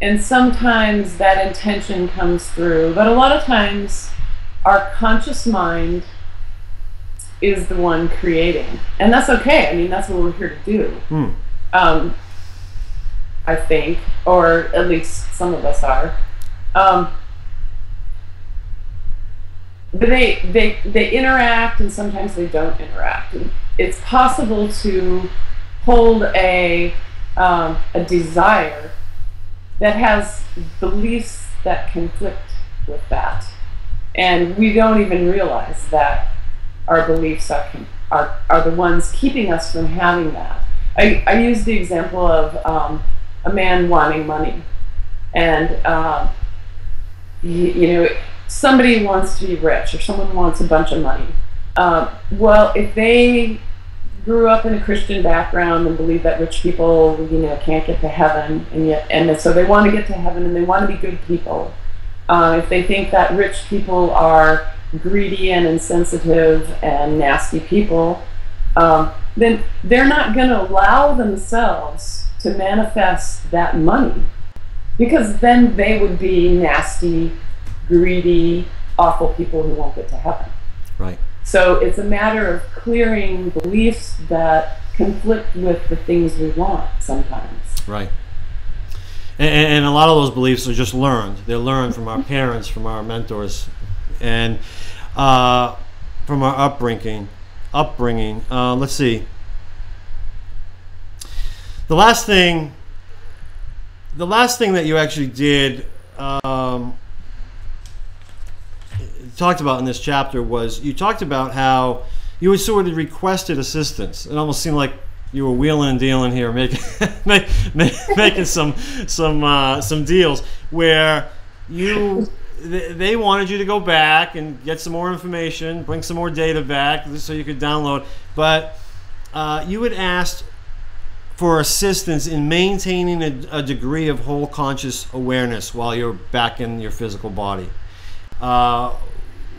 and sometimes that intention comes through, but a lot of times our conscious mind is the one creating, and that's okay. I mean, that's what we're here to do. Hmm. Um, I think, or at least some of us are. Um, but they, they they interact, and sometimes they don't interact. It's possible to hold a um, a desire that has beliefs that conflict with that, and we don't even realize that our beliefs are, are, are the ones keeping us from having that. I, I use the example of um, a man wanting money. And, um, you, you, know, somebody wants to be rich or someone wants a bunch of money. Um, well, if they grew up in a Christian background and believe that rich people, you know, can't get to heaven, and yet, and so they want to get to heaven and they want to be good people. Uh, if they think that rich people are greedy and insensitive and nasty people, um, then they're not going to allow themselves to manifest that money because then they would be nasty, greedy, awful people who won't get to heaven. Right. So it's a matter of clearing beliefs that conflict with the things we want sometimes. Right. And, and, a lot of those beliefs are just learned. They're learned from our parents, from our mentors, and uh, from our upbringing. Upbringing. Uh, let's see. The last thing, the last thing that you actually did, um, talked about in this chapter was you talked about how you had sort of requested assistance. It almost seemed like you were wheeling and dealing here, making make, make, making some some uh, some deals where you they wanted you to go back and get some more information, bring some more data back so you could download. But uh, you had asked for assistance in maintaining a, a, degree of whole conscious awareness while you're back in your physical body. Uh,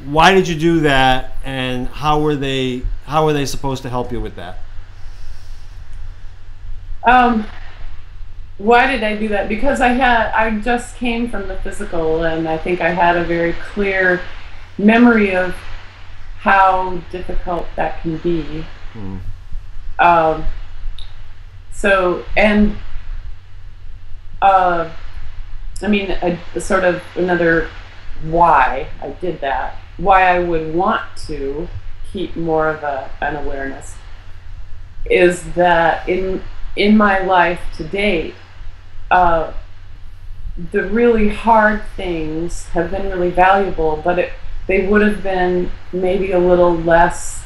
why did you do that, and how were they? How were they supposed to help you with that? Um, why did I do that? Because I had I just came from the physical, and I think I had a very clear memory of how difficult that can be. Mm. Um, so and uh, I mean, a, a sort of another why I did that. Why I would want to keep more of a, an awareness is that in in my life to date uh, the really hard things have been really valuable, but it, they would have been maybe a little less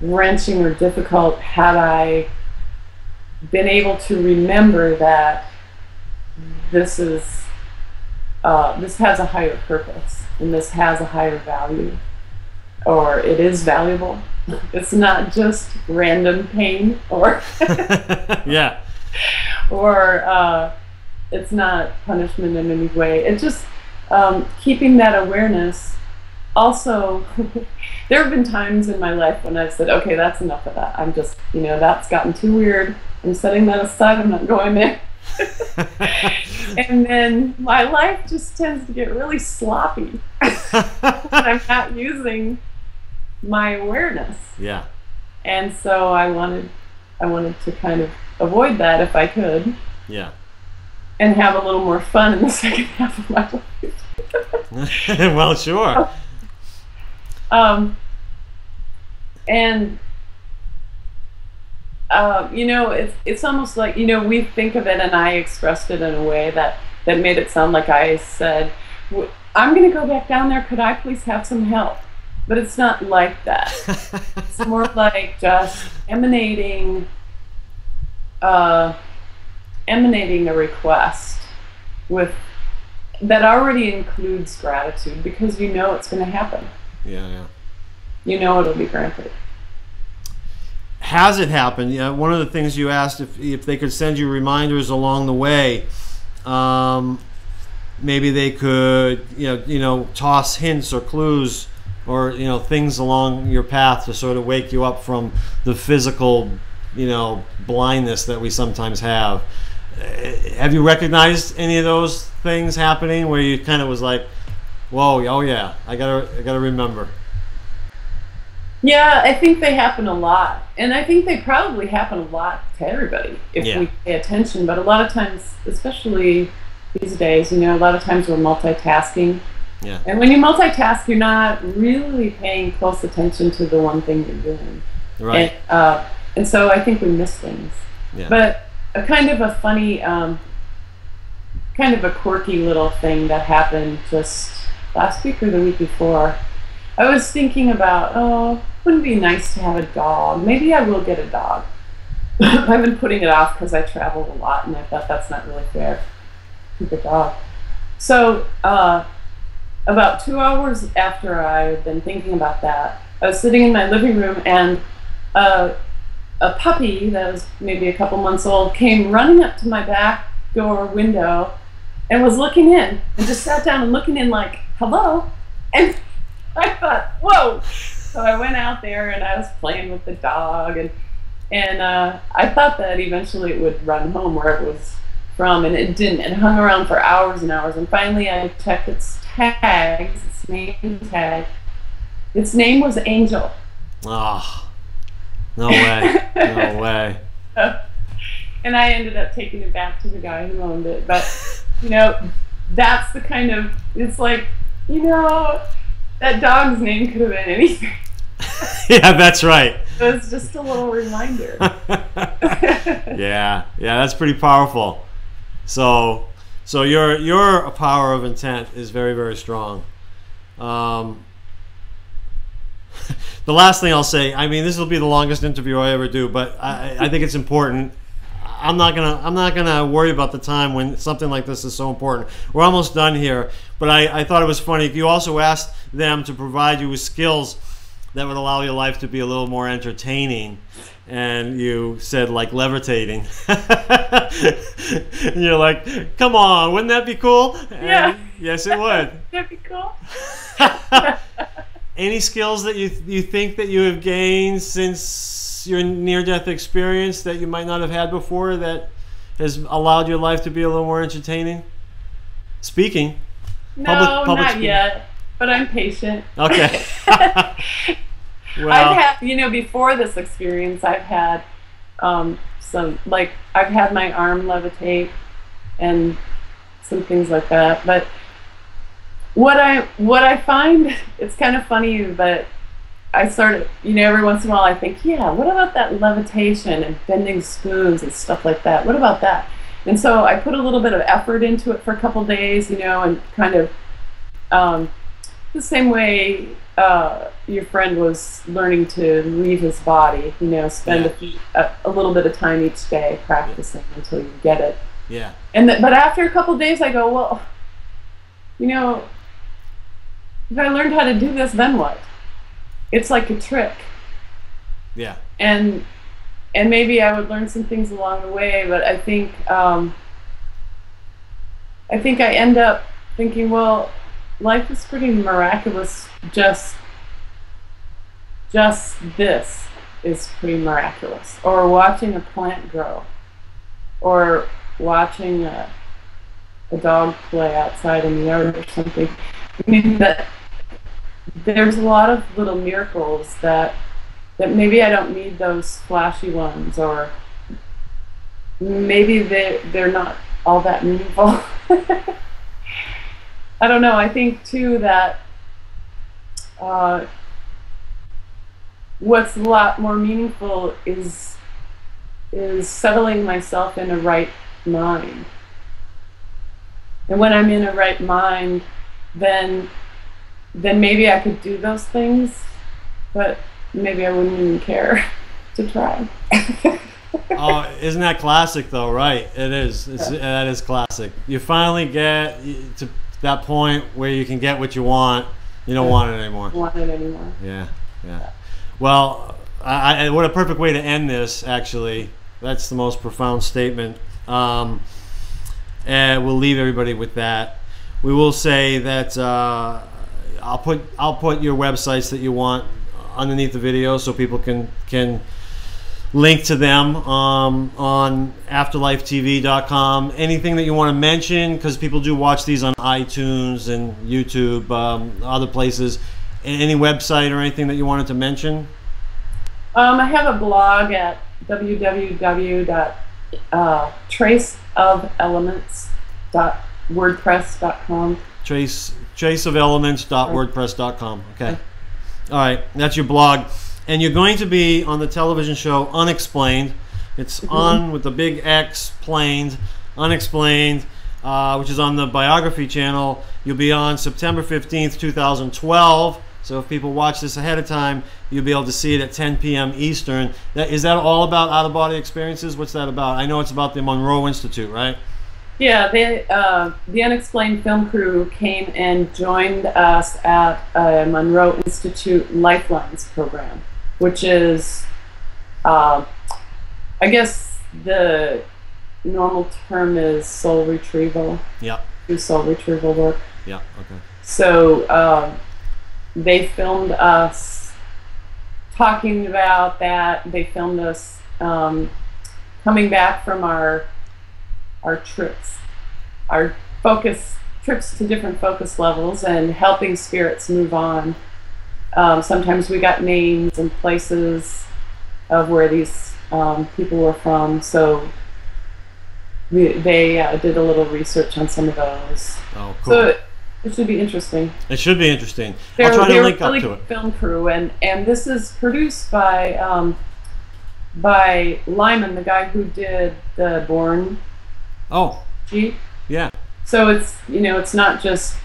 wrenching or difficult had I been able to remember that this is uh, this has a higher purpose and this has a higher value, or it is valuable. It's not just random pain or yeah. or uh, it's not punishment in any way. It's just um, keeping that awareness. Also, there have been times in my life when I've said, okay, that's enough of that. I'm just, you know, that's gotten too weird. I'm setting that aside. I'm not going there. and then my life just tends to get really sloppy when I'm not using my awareness. Yeah. And so I wanted, I wanted to kind of avoid that if I could Yeah. And have a little more fun in the second half of my life. well, sure. Um, and uh, you know, it's it's almost like you know we think of it, and I expressed it in a way that that made it sound like I said, "W- "I'm going to go back down there. Could I please have some help?" But it's not like that. it's more like just emanating, uh, emanating a request with that already includes gratitude because you know it's going to happen. yeah, yeah. You know it'll be granted. Has it happened? Yeah. One of the things you asked if if they could send you reminders along the way. Um, maybe they could, you know, you know, toss hints or clues or you know things along your path to sort of wake you up from the physical, you know, blindness that we sometimes have. Uh, Have you recognized any of those things happening where you kind of was like, "Whoa, oh yeah, I gotta, I gotta remember." Yeah, I think they happen a lot. And I think they probably happen a lot to everybody if Yeah. we pay attention. But a lot of times, especially these days, you know, a lot of times we're multitasking. Yeah. And when you multitask, you're not really paying close attention to the one thing you're doing. Right. And, uh, and so I think we miss things. Yeah. But a kind of a funny, um, kind of a quirky little thing that happened just last week or the week before. I was thinking about, oh, wouldn't it be nice to have a dog? Maybe I will get a dog. I've been putting it off because I travel a lot and I thought that's not really fair to the dog. So, uh, about two hours after I've been thinking about that, I was sitting in my living room and uh, a puppy that was maybe a couple months old came running up to my back door window and was looking in and just sat down and looking in like, hello. And I thought, whoa. So I went out there and I was playing with the dog and and uh, I thought that eventually it would run home where it was from, and it didn't. It hung around for hours and hours, and finally I checked its tags, its name tag. Its name was Angel. Oh, no way. No way. and I ended up taking it back to the guy who owned it. But you know, that's the kind of it's like you know that dog's name could have been anything. yeah, that's right. It was just a little reminder. yeah, yeah, that's pretty powerful. So, so your your power of intent is very very strong. Um, the last thing I'll say, I mean, this will be the longest interview I ever do, but I, I think it's important. I'm not gonna I'm not gonna worry about the time when something like this is so important. We're almost done here, but I, I thought it was funny. If you also asked them to provide you with skills that would allow your life to be a little more entertaining. And you said like levitating. and you're like, come on, wouldn't that be cool? And Yeah. yes, it would. That'd be cool. Any skills that you you think that you have gained since your near-death experience that you might not have had before that has allowed your life to be a little more entertaining? Speaking. No, Public- public not speaking. yet. But I'm patient. Okay. I've had, you know, before this experience, I've had um, some, like, I've had my arm levitate and some things like that. But what I what I find, it's kind of funny, but I sort of, you know, every once in a while I think, yeah, what about that levitation and bending spoons and stuff like that? What about that? And so I put a little bit of effort into it for a couple days, you know, and kind of um, the same way uh, your friend was learning to leave his body, you know, spend a, a, a little bit of time each day practicing until you get it. yeah. And th- but after a couple days, I go, well, you know, if I learned how to do this, then what? It's like a trick. Yeah. And and maybe I would learn some things along the way, but I think um, I think I end up thinking, well, life is pretty miraculous. Just just this is pretty miraculous. Or watching a plant grow, or watching a a dog play outside in the yard or something. I mean that there's a lot of little miracles that that maybe I don't need those flashy ones or maybe they they're not all that meaningful. I don't know. I think too that uh, what's a lot more meaningful is is settling myself in a right mind. And when I'm in a right mind, then then maybe I could do those things, but maybe I wouldn't even care to try. oh, isn't that classic though? Right, it is. It's, yeah. That is classic. You finally get to that point where you can get what you want. You don't want it anymore. Want it anymore. Yeah, yeah. Well, I, I, what a perfect way to end this. Actually, that's the most profound statement. Um, and we'll leave everybody with that. We will say that uh, I'll put I'll put your websites that you want underneath the video so people can can link to them um, on afterlifetv.com. Anything that you want to mention, because people do watch these on iTunes and YouTube, um, other places. Any website or anything that you wanted to mention? Um, I have a blog at www.traceofelements.wordpress.com. Trace traceofelements.wordpress.com. Okay. All right, that's your blog and you're going to be on the television show Unexplained. It's mm-hmm. on with the big X planes, Unexplained, uh, which is on the Biography channel. You'll be on September 15th, 2012. So if people watch this ahead of time, you'll be able to see it at 10 p.m. Eastern. That, is that all about out-of-body experiences? What's that about? I know it's about the Monroe Institute, right? Yeah, they, uh, the Unexplained film crew came and joined us at a Monroe Institute Lifelines program which is, uh, I guess the normal term is soul retrieval. Yeah. Do soul retrieval work. Yeah. Okay. So um, they filmed us talking about that. They filmed us um, coming back from our our trips, our focus trips to different focus levels, and helping spirits move on. Um, sometimes we got names and places of where these um, people were from. So we, they uh, did a little research on some of those. Oh, cool. So it, it should be interesting. It should be interesting. They're, I'll try to link really up to it. Film crew, and and this is produced by um, by Liman, the guy who did the Bourne. Oh. Jeep. Yeah. So it's you know it's not just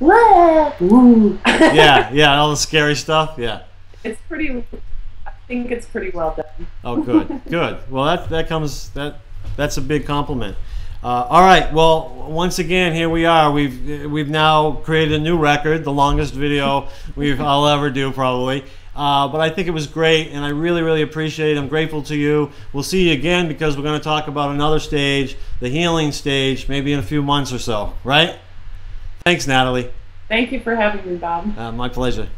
yeah, yeah, all the scary stuff. Yeah. It's pretty. I think it's pretty well done. Oh, good, good. Well, that that comes that that's a big compliment. Uh, all right. Well, once again, here we are. We've we've now created a new record, the longest video we've I'll ever do probably. Uh, but I think it was great, and I really, really appreciate it. I'm grateful to you. We'll see you again because we're going to talk about another stage, the healing stage, maybe in a few months or so. Right? Thanks, Natalie. Thank you for having me, Bob. Uh, my pleasure.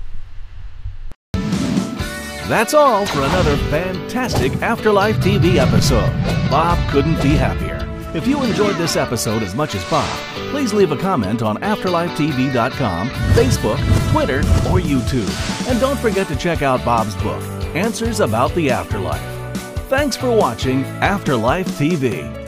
That's all for another fantastic Afterlife TV episode. Bob couldn't be happier. If you enjoyed this episode as much as Bob, please leave a comment on AfterlifeTV.com, Facebook, Twitter, or YouTube. And don't forget to check out Bob's book, Answers About the Afterlife. Thanks for watching Afterlife TV.